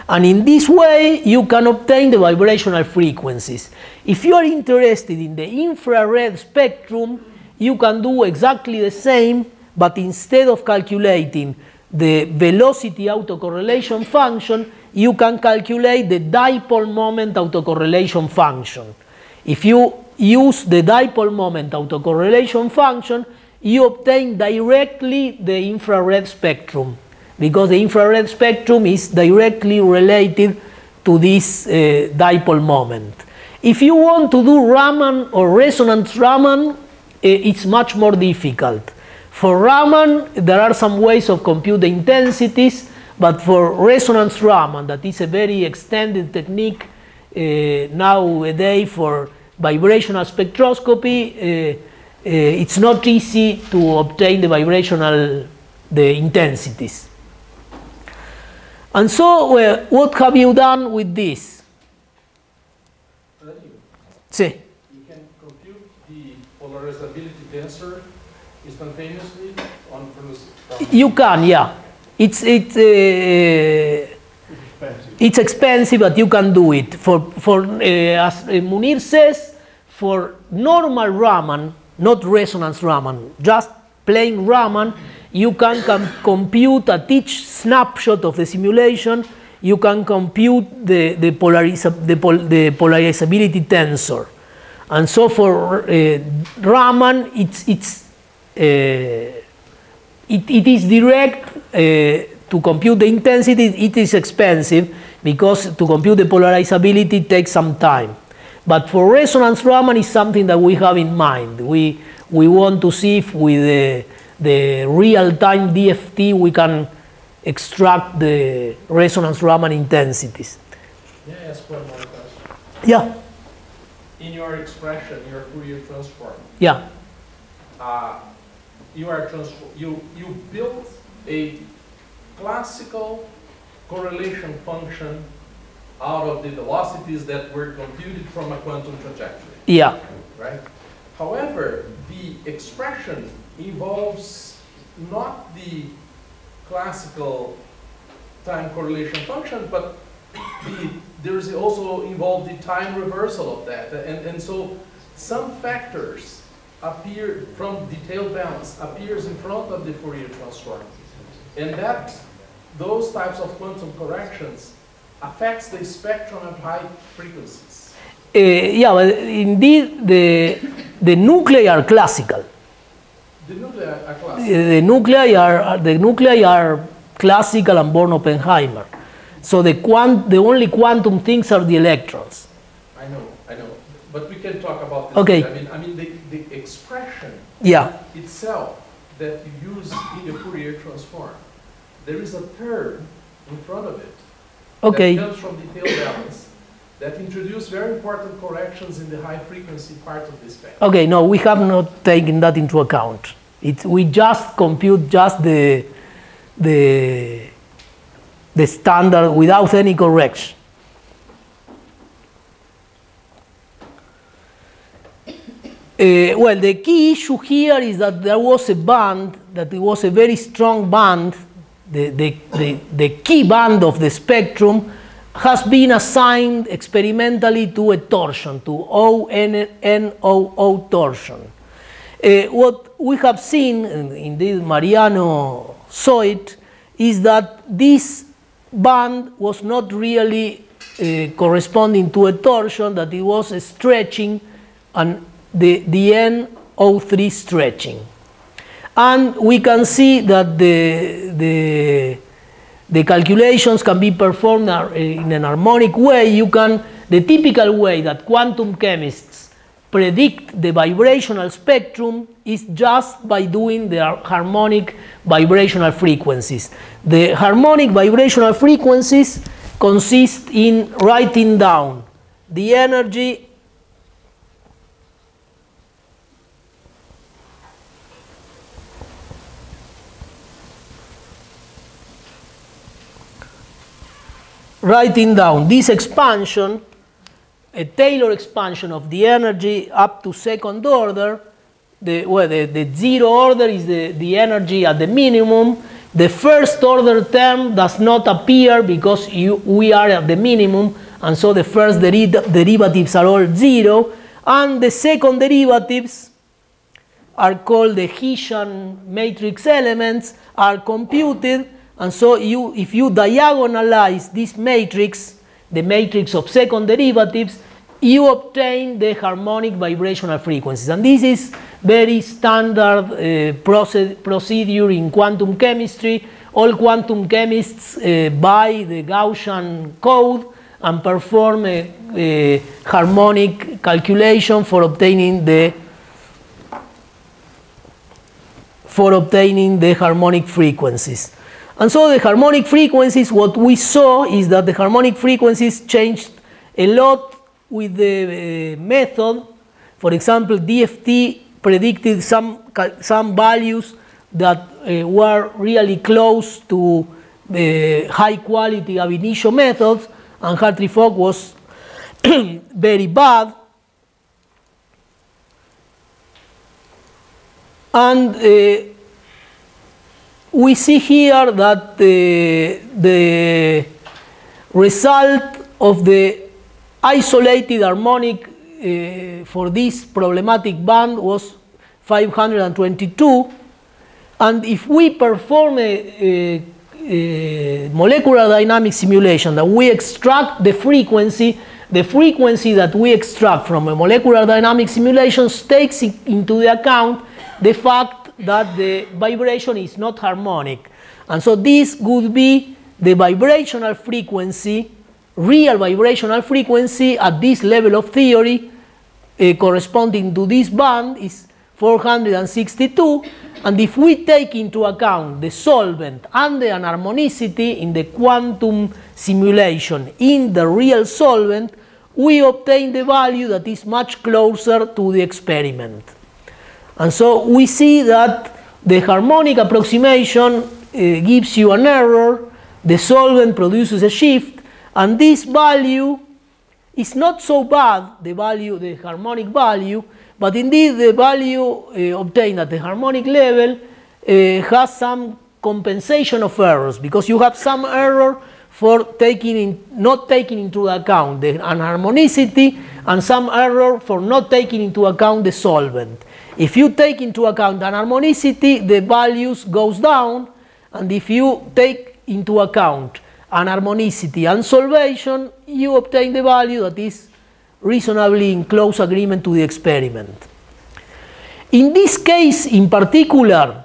And in this way, you can obtain the vibrational frequencies. If you are interested in the infrared spectrum, you can do exactly the same, but instead of calculating the velocity autocorrelation function, you can calculate the dipole moment autocorrelation function. If you use the dipole moment autocorrelation function, you obtain directly the infrared spectrum because the infrared spectrum is directly related to this uh, dipole moment. If you want to do Raman or resonance Raman, uh, it's much more difficult for Raman, there are some ways of compute the intensities, but for resonance Raman, that is a very extended technique uh, nowadays for vibrational spectroscopy, uh, uh, it's not easy to obtain the vibrational the intensities. And so, well, what have you done with this? See. You can compute the polarizability tensor instantaneously on from You can, yeah. It's it's uh, Expensive. it's expensive, but you can do it. For for uh, as uh, Munir says, for normal Raman, not resonance Raman, just plain Raman, you can com- compute at each snapshot of the simulation. You can compute the the, the, pol- the polarizability tensor, and so for uh, Raman, it's it's. Uh, it, it is direct uh, to compute the intensity it is expensive because to compute the polarizability takes some time but for resonance raman is something that we have in mind we we want to see if with the, the real-time dft we can extract the resonance raman intensities. May I ask one more question? yeah. In your expression, your Fourier transform, yeah. Uh, you are transfor- you you built a classical correlation function out of the velocities that were computed from a quantum trajectory, yeah. Right? However, the expression involves not the classical time correlation function, but the, there's also involved the time reversal of that. And, and so some factors appear from detailed balance appears in front of the Fourier transform. And that, those types of quantum corrections affects the spectrum of high frequencies. Uh, yeah but indeed the the nuclei are classical The nuclei are classical. the nuclei are the nuclei are classical and Born-Oppenheimer. So the quant the only quantum things are the electrons. I know, I know, but we can talk about this. Okay. I mean, I mean, the, the expression Yeah. itself that you use in the Fourier transform, there is a term in front of it. Okay. That comes from detailed balance, that introduce very important corrections in the high frequency part of the spectrum. Okay. No, we have not taken that into account. It we just compute just the the the standard without any correction. Uh, well, the key issue here is that there was a band, that it was a very strong band, the, the, the, the key band of the spectrum has been assigned experimentally to a torsion, to ONOO torsion. Uh, what we have seen, indeed Mariano saw it, is that this band was not really uh, corresponding to a torsion, that it was a stretching and the, the NO3 stretching. And we can see that the, the, the calculations can be performed in an harmonic way. You can, the typical way that quantum chemists predict the vibrational spectrum is just by doing the harmonic vibrational frequencies. The harmonic vibrational frequencies consist in writing down the energy writing down this expansion, a Taylor expansion of the energy up to second order. The, well, the, the zero order is the, the energy at the minimum. The first order term does not appear because you, we are at the minimum, and so the first deri- derivatives are all zero. And the second derivatives are called the Hessian matrix elements, are computed, and so you, if you diagonalize this matrix, the matrix of second derivatives, you obtain the harmonic vibrational frequencies. And this is very standard uh, proced- procedure in quantum chemistry. All quantum chemists uh, buy the Gaussian code and perform a, a harmonic calculation for obtaining the for obtaining the harmonic frequencies. And so the harmonic frequencies, what we saw is that the harmonic frequencies changed a lot with the uh, method. For example, DFT predicted some, some values that uh, were really close to the high quality ab initio methods, and Hartree-Fock was very bad. And uh, we see here that the, the result of the isolated harmonic uh, for this problematic band was 522. And if we perform a, a, a molecular dynamic simulation that we extract the frequency, the frequency that we extract from a molecular dynamic simulation takes into account the fact that the vibration is not harmonic. And so this would be the vibrational frequency, real vibrational frequency at this level of theory uh, corresponding to this band is 462. And if we take into account the solvent and the anharmonicity in the quantum simulation in the real solvent, we obtain the value that is much closer to the experiment. And so we see that the harmonic approximation uh, gives you an error, the solvent produces a shift, and this value is not so bad, the value, the harmonic value, but indeed the value uh, obtained at the harmonic level uh, has some compensation of errors because you have some error for taking in, not taking into account the anharmonicity and some error for not taking into account the solvent. If you take into account anharmonicity, the values goes down, and if you take into account anharmonicity and solvation, you obtain the value that is reasonably in close agreement to the experiment. In this case in particular,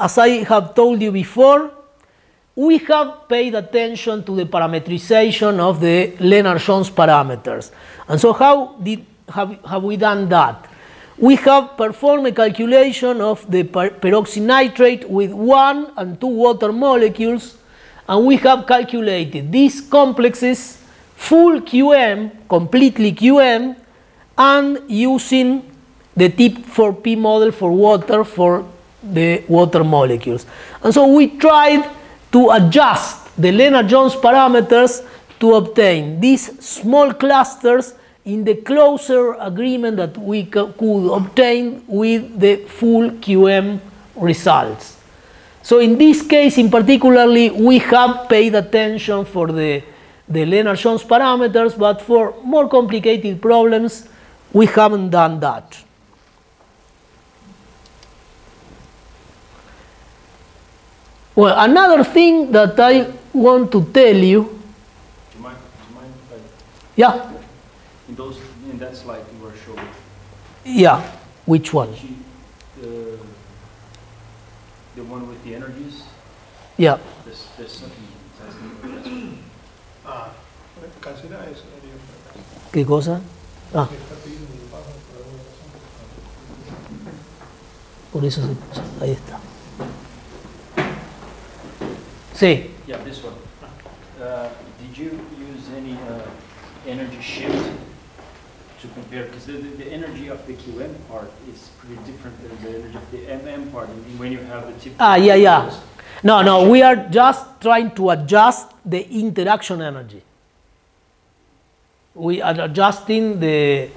as I have told you before, we have paid attention to the parametrization of the Lennard-Jones parameters. And so how did, have, have we done that? We have performed a calculation of the per- peroxynitrate with one and two water molecules, and we have calculated these complexes full QM, completely QM, and using the TIP4P model for water for the water molecules. And so we tried to adjust the Lennard-Jones parameters to obtain these small clusters in the closer agreement that we co- could obtain with the full QM results. So in this case in particularly, we have paid attention for the, the Lennard-Jones parameters, but for more complicated problems, we haven't done that. Well, another thing that I want to tell you, Do you mind, do you mind yeah, in those, in that slide you were showing, yeah, which one? she, the, the one with the energies, Yeah, there's, there's something, that's- Ah, cancela eso, Darío. ¿qué cosa? Ah, Está pidiendo un pago por por eso se puso, ahí está. Sí, Yeah, this one. Uh, Did you use any uh, energy shift to compare? Because the, the the energy of the QM part is pretty different than the energy of the MM part. And when you have the tip. Ah, yeah, yeah. No, no, we are just trying to adjust the interaction energy. We are adjusting the,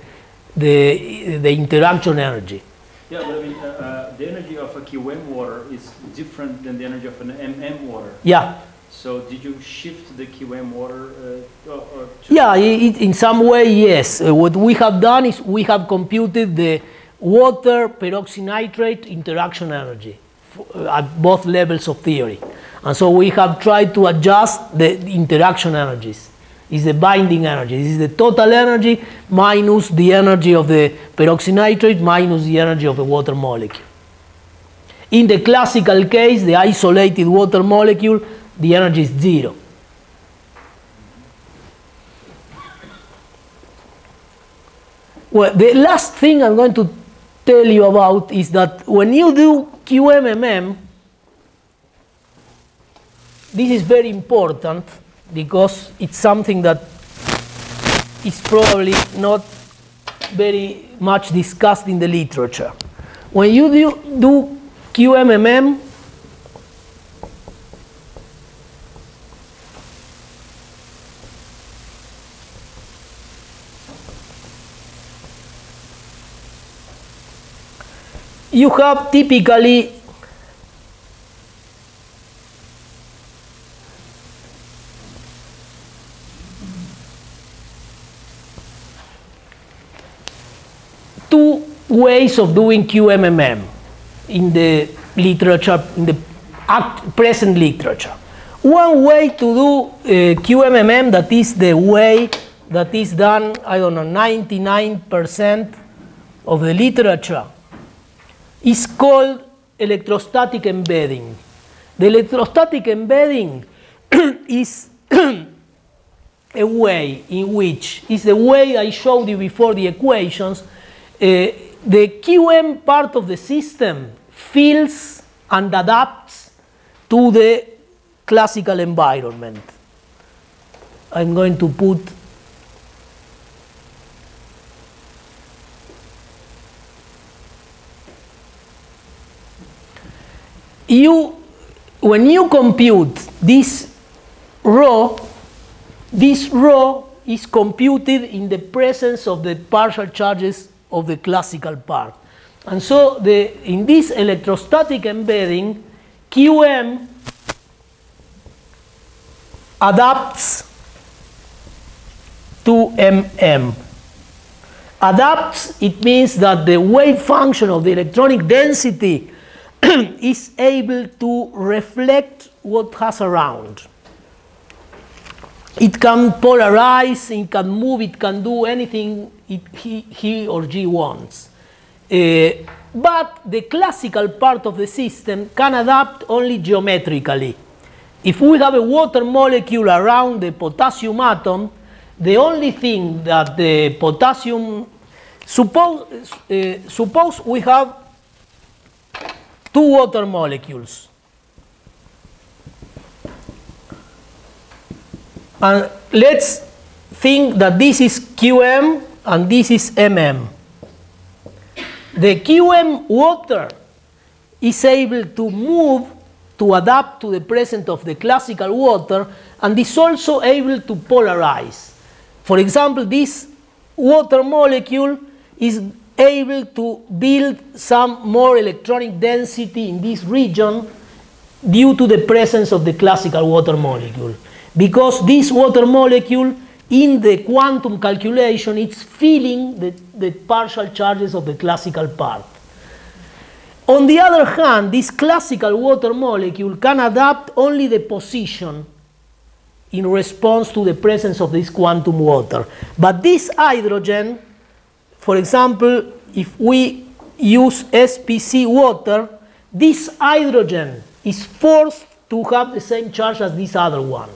the, the interaction energy. Yeah, but I mean, uh, uh, the energy of a QM water is different than the energy of an MM water. Yeah, So did you shift the QM water uh, or- to? yeah, it, in some way, yes. Uh, what we have done is we have computed the water peroxynitrate interaction energy uh, at both levels of theory. And so we have tried to adjust the interaction energies. Is the binding energy. This is the total energy minus the energy of the peroxynitrate minus the energy of the water molecule. In the classical case, the isolated water molecule, the energy is zero. Well, the last thing I'm going to tell you about is that when you do QMMM, this is very important because it's something that is probably not very much discussed in the literature. When you do, do QMMM, you have typically two ways of doing QMMM in the literature, in the present literature. One way to do uh, QMMM, that is the way that is done, I don't know, 99% of the literature, is called electrostatic embedding. The electrostatic embedding is a way in which is the way I showed you before the equations. Uh, the QM part of the system feels and adapts to the classical environment. I'm going to put you when you compute this rho this rho is computed in the presence of the partial charges of the classical part. And so the, in this electrostatic embedding, QM adapts to MM. Adapts, it means that the wave function of the electronic density is able to reflect what has around. It can polarize, it can move, it can do anything it, he, he or she wants. Uh, but the classical part of the system can adapt only geometrically. If we have a water molecule around the potassium atom, the only thing that the potassium, suppose, uh, suppose we have two water molecules. And let's think that this is QM and this is MM. The QM water is able to move to adapt to the presence of the classical water and is also able to polarize. For example, this water molecule is able to build some more electronic density in this region due to the presence of the classical water molecule because this water molecule in the quantum calculation it's filling the, the partial charges of the classical part. On the other hand, this classical water molecule can adapt only the position in response to the presence of this quantum water. But this hydrogen, for example, if we use SPC water, this hydrogen is forced to have the same charge as this other one.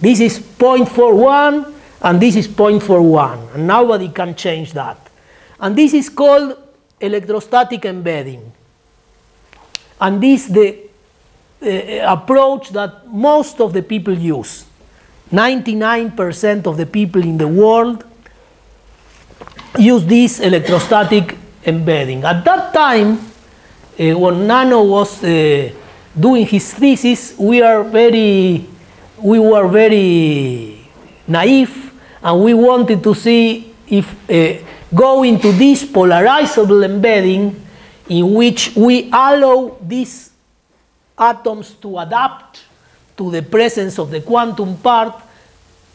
This is 0.41 and this is 0.41 and nobody can change that. And this is called electrostatic embedding. And this is the uh, approach that most of the people use. 99% of the people in the world use this electrostatic embedding. At that time, uh, when Nano was uh, doing his thesis, we are very we were very naive and we wanted to see if uh, go into this polarizable embedding in which we allow these atoms to adapt to the presence of the quantum part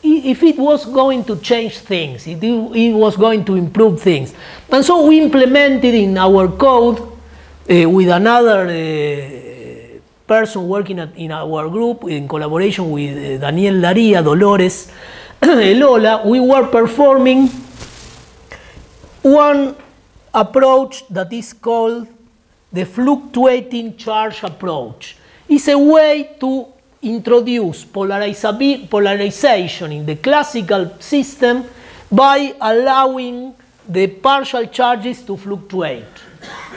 if it was going to change things, if it was going to improve things. And so we implemented in our code uh, with another uh, person working at, in our group in collaboration with uh, Daniel Laria, Dolores, Lola, we were performing one approach that is called the fluctuating charge approach. It's a way to introduce polarization in the classical system by allowing the partial charges to fluctuate.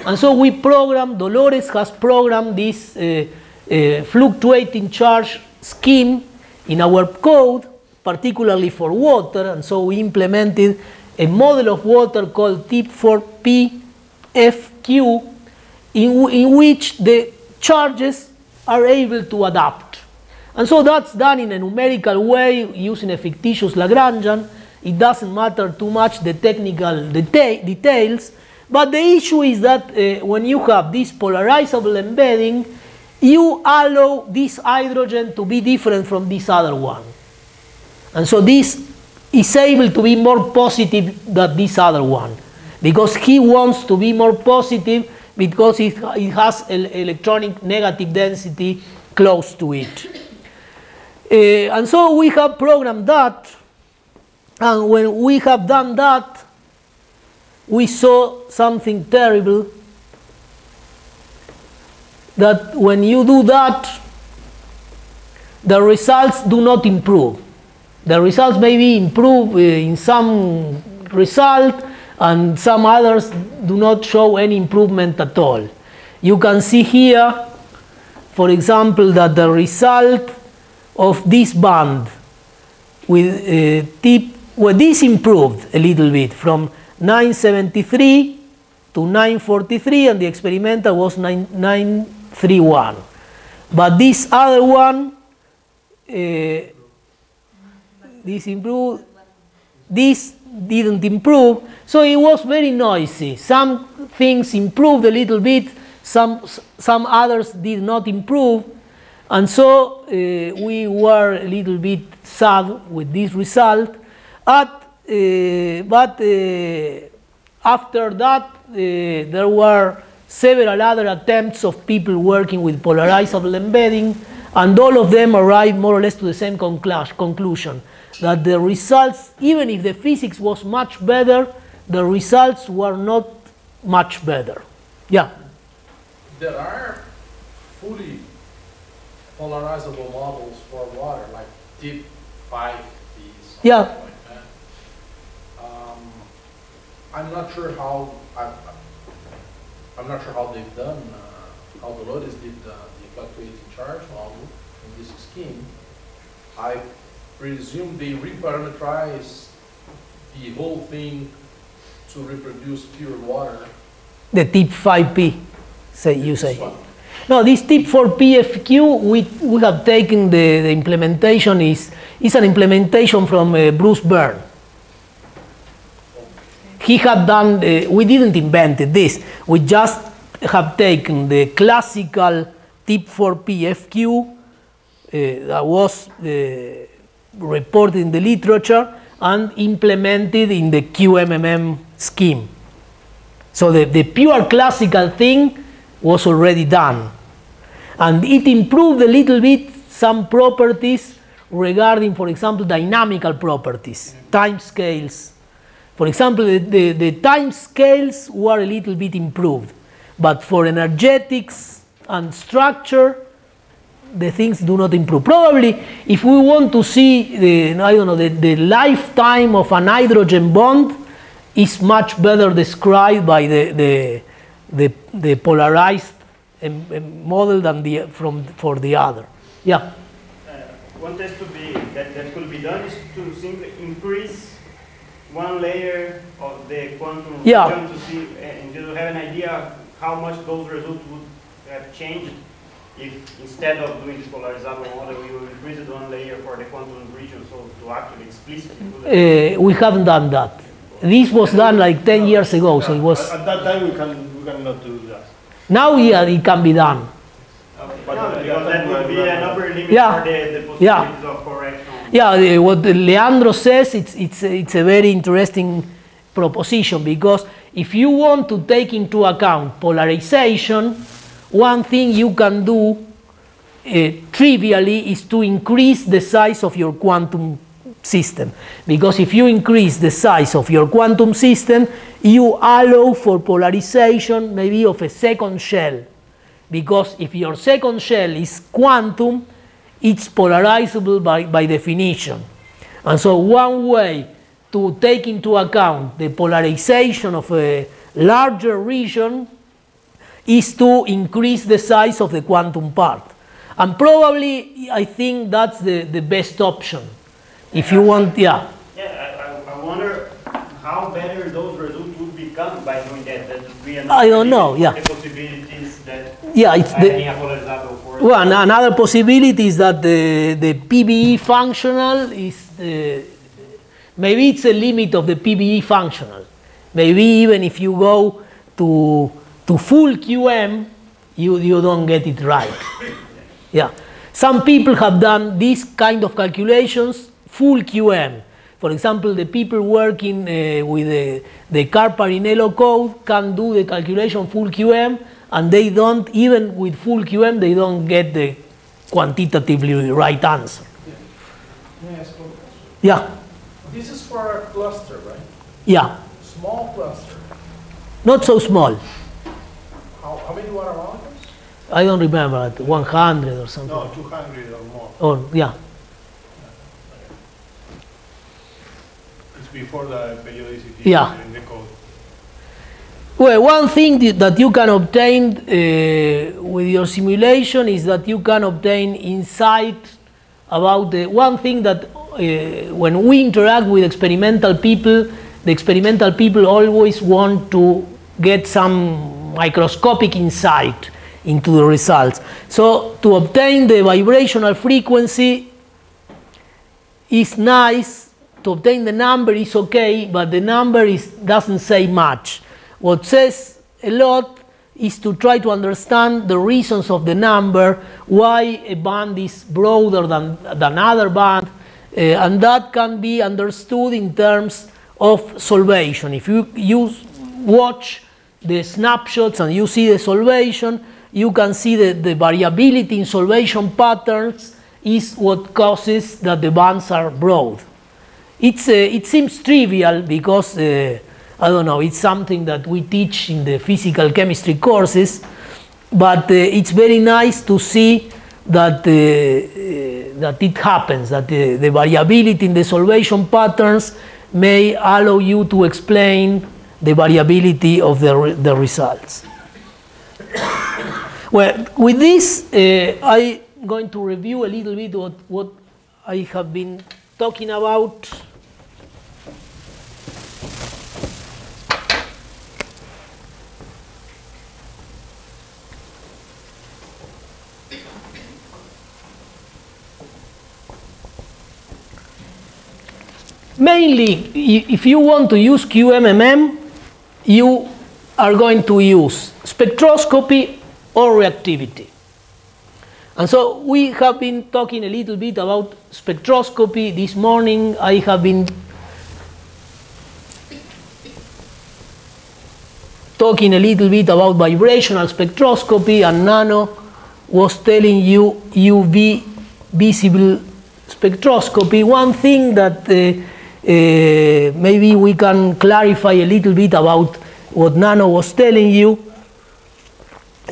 And so we program, Dolores has programmed this uh, uh, fluctuating charge scheme in our code, particularly for water, and so we implemented a model of water called TIP4PFQ in, in which the charges are able to adapt. And so that's done in a numerical way using a fictitious Lagrangian. It doesn't matter too much the technical deta- details, but the issue is that uh, when you have this polarizable embedding, you allow this hydrogen to be different from this other one. And so this is able to be more positive than this other one because he wants to be more positive because it, it has el- electronic negative density close to it. Uh, and so we have programmed that, and when we have done that, we saw something terrible that when you do that, the results do not improve. The results maybe improve uh, in some result, and some others do not show any improvement at all. You can see here, for example, that the result of this band with uh, tip, well, this improved a little bit from 973 to 943, and the experimental was 9, 931. But this other one, uh, this improved, this didn't improve, so it was very noisy. Some things improved a little bit, some, some others did not improve, and so uh, we were a little bit sad with this result. At, uh, but uh, after that, there were several other attempts of people working with polarizable embedding, and all of them arrived more or less to the same conclu- conclusion that the results, even if the physics was much better, the results were not much better. Yeah. There are fully polarizable models for water, like tip five Ds. Yeah. something like that. Um, I'm not sure how, I, I'm not sure how they've done, uh, how Dolores did the, the fluctuating charge model in this scheme. I presume they reparameterize the whole thing to reproduce pure water. The tip 5p, say you say. No, this TIP4PFQ, we, we have taken the, the implementation is, is an implementation from uh, Bruce Berne. He had done, uh, we didn't invent this, we just have taken the classical TIP4PFQ uh, that was uh, reported in the literature and implemented in the QMMM scheme. So the, the pure classical thing was already done. And it improved a little bit some properties regarding, for example, dynamical properties, time scales. For example, the, the, the time scales were a little bit improved. But for energetics and structure, the things do not improve. Probably, if we want to see the, I don't know, the, the lifetime of an hydrogen bond, is much better described by the, the, the, the polarized um, um, model than the, from, for the other. Yeah. Uh, One test to be, that, that could be done is to simply increase one layer of the quantum Yeah. region to see, and to have an idea how much those results would have changed if instead of doing this polarizable model, we will increase it one layer for the quantum region, so to actually explicitly do that. Uh, we haven't done that. This was done like 10 years ago, so it was. At that time, we can, we cannot do that. Now, yeah, it can be done. Yeah. the, Yeah. Yeah, what Leandro says, it's, it's, it's a very interesting proposition because if you want to take into account polarization, one thing you can do uh, trivially is to increase the size of your quantum system. Because if you increase the size of your quantum system, you allow for polarization maybe of a second shell. Because if your second shell is quantum, it's polarizable by, by definition. And so one way to take into account the polarization of a larger region is to increase the size of the quantum part. And probably I think that's the, the best option. If you want, yeah. Yeah, I, I- wonder how better those results would become by doing that? That would be I don't know, yeah. The possibilities that Yeah, it's the, adding a polarizable force. Well, an- another possibility is that the, the PBE functional is, uh, maybe it's a limit of the PBE functional. Maybe even if you go to, to full QM, you, you don't get it right. Yeah. Some people have done this kind of calculations full QM. For example, the people working uh, with the, the Car-Parrinello code can do the calculation full QM, and they don't, even with full QM, they don't get the quantitatively right answer. May I ask one question? Yeah, This is for a cluster, right? yeah. Small cluster. Not so small. How, how many water molecules? I don't remember, 100 or something. No, 200 or more. Or, yeah. It's before the periodicity Yeah. in the code. Well, one thing that you can obtain uh, with your simulation is that you can obtain insight about the one thing that uh, when we interact with experimental people, the experimental people always want to get some microscopic insight into the results. So to obtain the vibrational frequency is nice. To obtain the number is okay, but the number is, doesn't say much. What says a lot is to try to understand the reasons of the number, why a band is broader than, than other band, uh, and that can be understood in terms of solvation. If you, you watch the snapshots and you see the solvation, you can see that the variability in solvation patterns is what causes that the bands are broad. It's, uh, it seems trivial because, uh, I don't know, it's something that we teach in the physical chemistry courses, but uh, it's very nice to see that, uh, uh, that it happens, that the, the variability in the solvation patterns may allow you to explain the variability of the, re- the results. Well, with this, uh, I'm going to review a little bit what, what I have been talking about. Mainly, if you want to use QMMM, you are going to use spectroscopy or reactivity. And so we have been talking a little bit about spectroscopy. This morning I have been talking a little bit about vibrational spectroscopy, and Nano was telling you UV visible spectroscopy. One thing that uh, maybe we can clarify a little bit about what Nano was telling you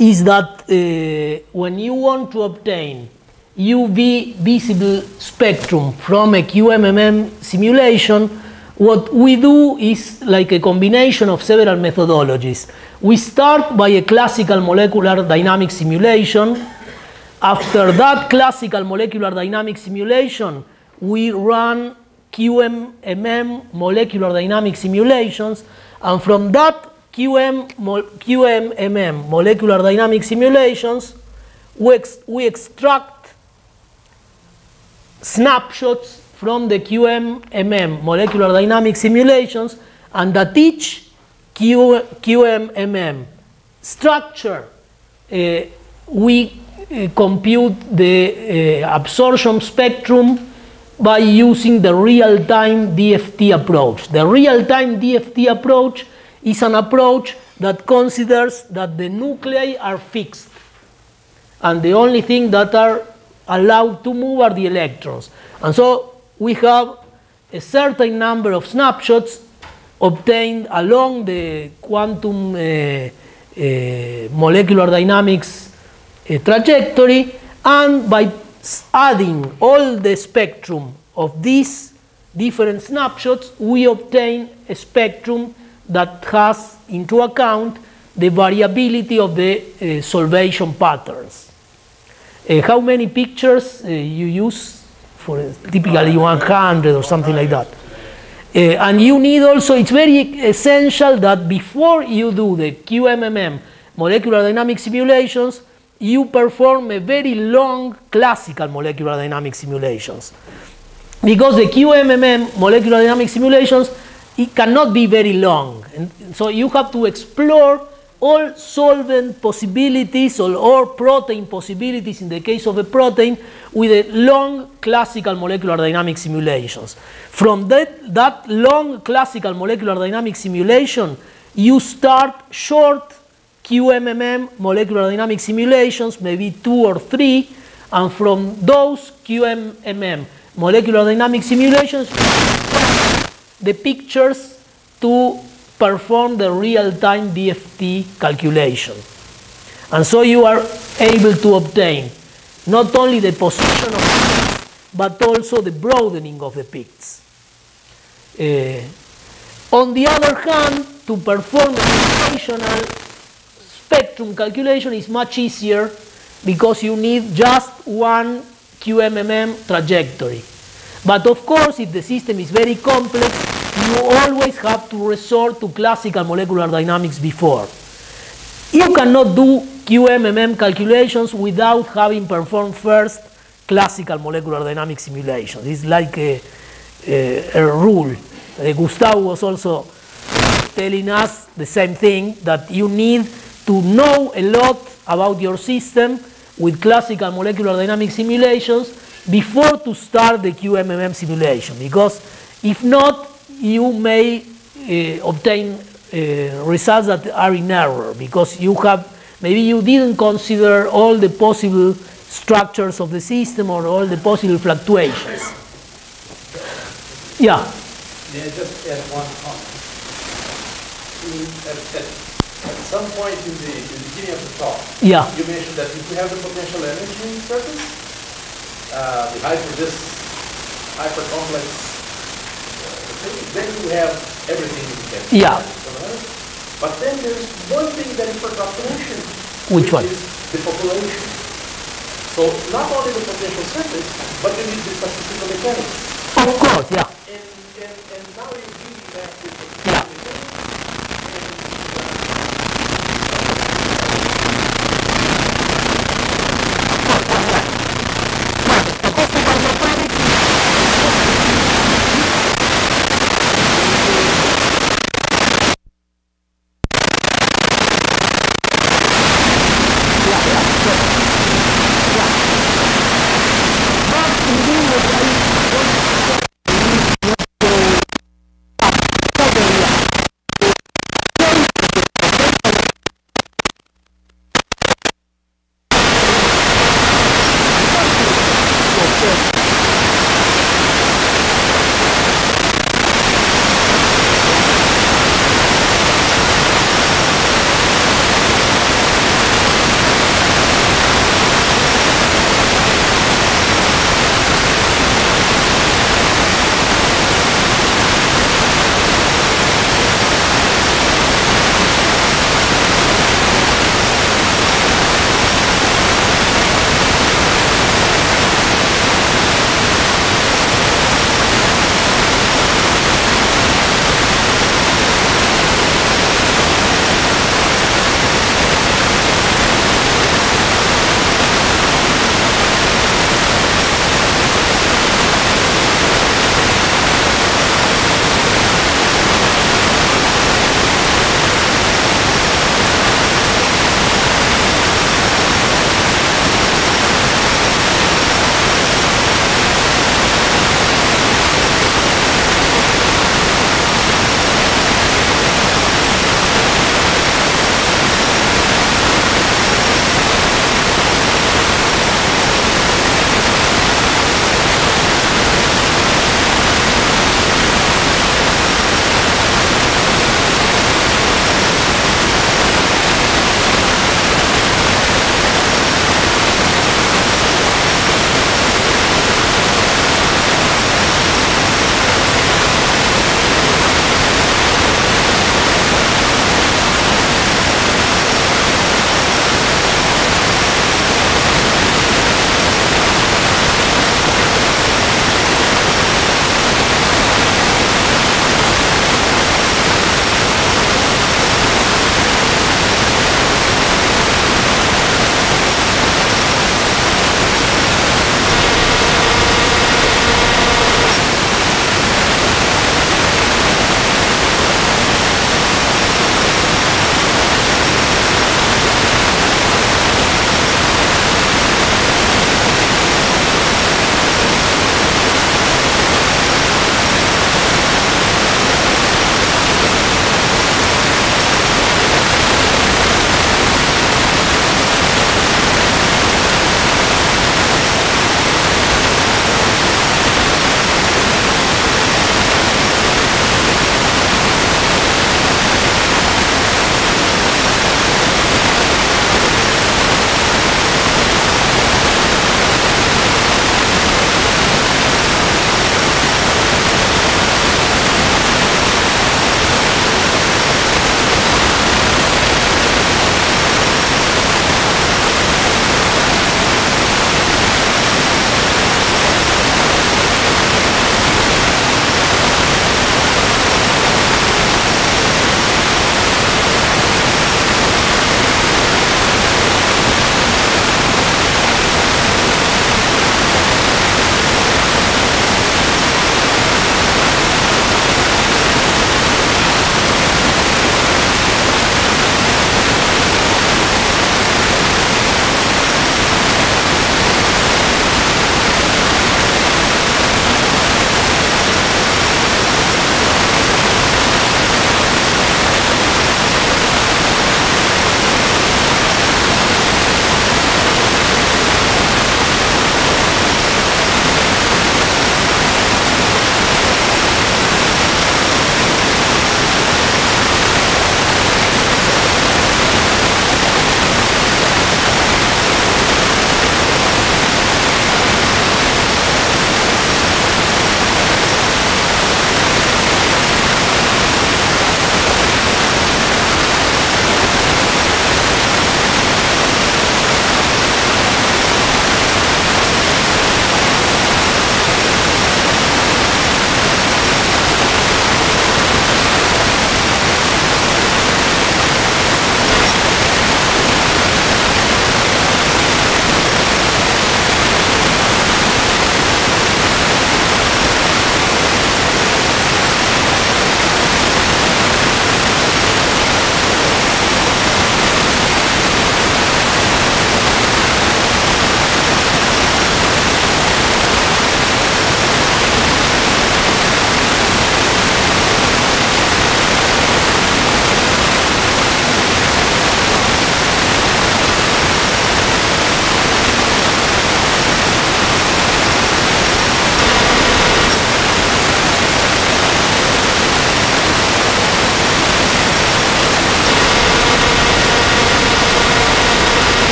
is that uh, when you want to obtain UV visible spectrum from a QMMM simulation, what we do is like a combination of several methodologies. We start by a classical molecular dynamic simulation. After that classical molecular dynamic simulation, we run QMMM molecular dynamic simulations, and from that QM, QMMM molecular dynamic simulations, we, ex- we extract snapshots from the QMMM molecular dynamic simulations, and that each Q, QMMM structure, uh, we uh, compute the uh, absorption spectrum by using the real-time DFT approach. The real-time DFT approach is an approach that considers that the nuclei are fixed and the only thing that are allowed to move are the electrons. And so we have a certain number of snapshots obtained along the quantum uh, uh, molecular dynamics uh, trajectory, and by adding all the spectrum of these different snapshots, we obtain a spectrum that has into account the variability of the uh, solvation patterns. Uh, how many pictures uh, you use for uh, typically 100 or something like that? Uh, Uh, and you need also, it's very essential that before you do the QMMM molecular dynamic simulations, you perform a very long classical molecular dynamic simulations. Because the QMMM molecular dynamic simulations, it cannot be very long. And so you have to explore all solvent possibilities or, or protein possibilities in the case of a protein with a long classical molecular dynamic simulations. From that, that long classical molecular dynamic simulation, you start short QMMM molecular dynamic simulations, maybe two or three, and from those QMMM molecular dynamic simulations, the pictures to perform the real-time DFT calculation. And so you are able to obtain not only the position of the peaks, but also the broadening of the peaks. Uh, on the other hand, to perform the computational spectrum calculation is much easier because you need just one QMMM trajectory. But of course, if the system is very complex, you always have to resort to classical molecular dynamics before. You cannot do QMMM calculations without having performed first classical molecular dynamic simulations. It's like a, a, a rule. Uh, Gustavo was also telling us the same thing, that you need to know a lot about your system with classical molecular dynamic simulations before to start the QMMM simulation. Because if not, you may uh, obtain uh, results that are in error because you have maybe you didn't consider all the possible structures of the system or all the possible fluctuations. Yeah. I just add one comment? Some point in the, in the beginning of the talk, Yeah. you mentioned that if we have the potential energy surface, uh, the hyper, this hyper complex, uh, thing, then we have everything we can. Yeah. But then there's one thing that you forgot to mention. Which one? is the population. So not only the potential surface, but you need the statistical mechanics. Of course, yeah.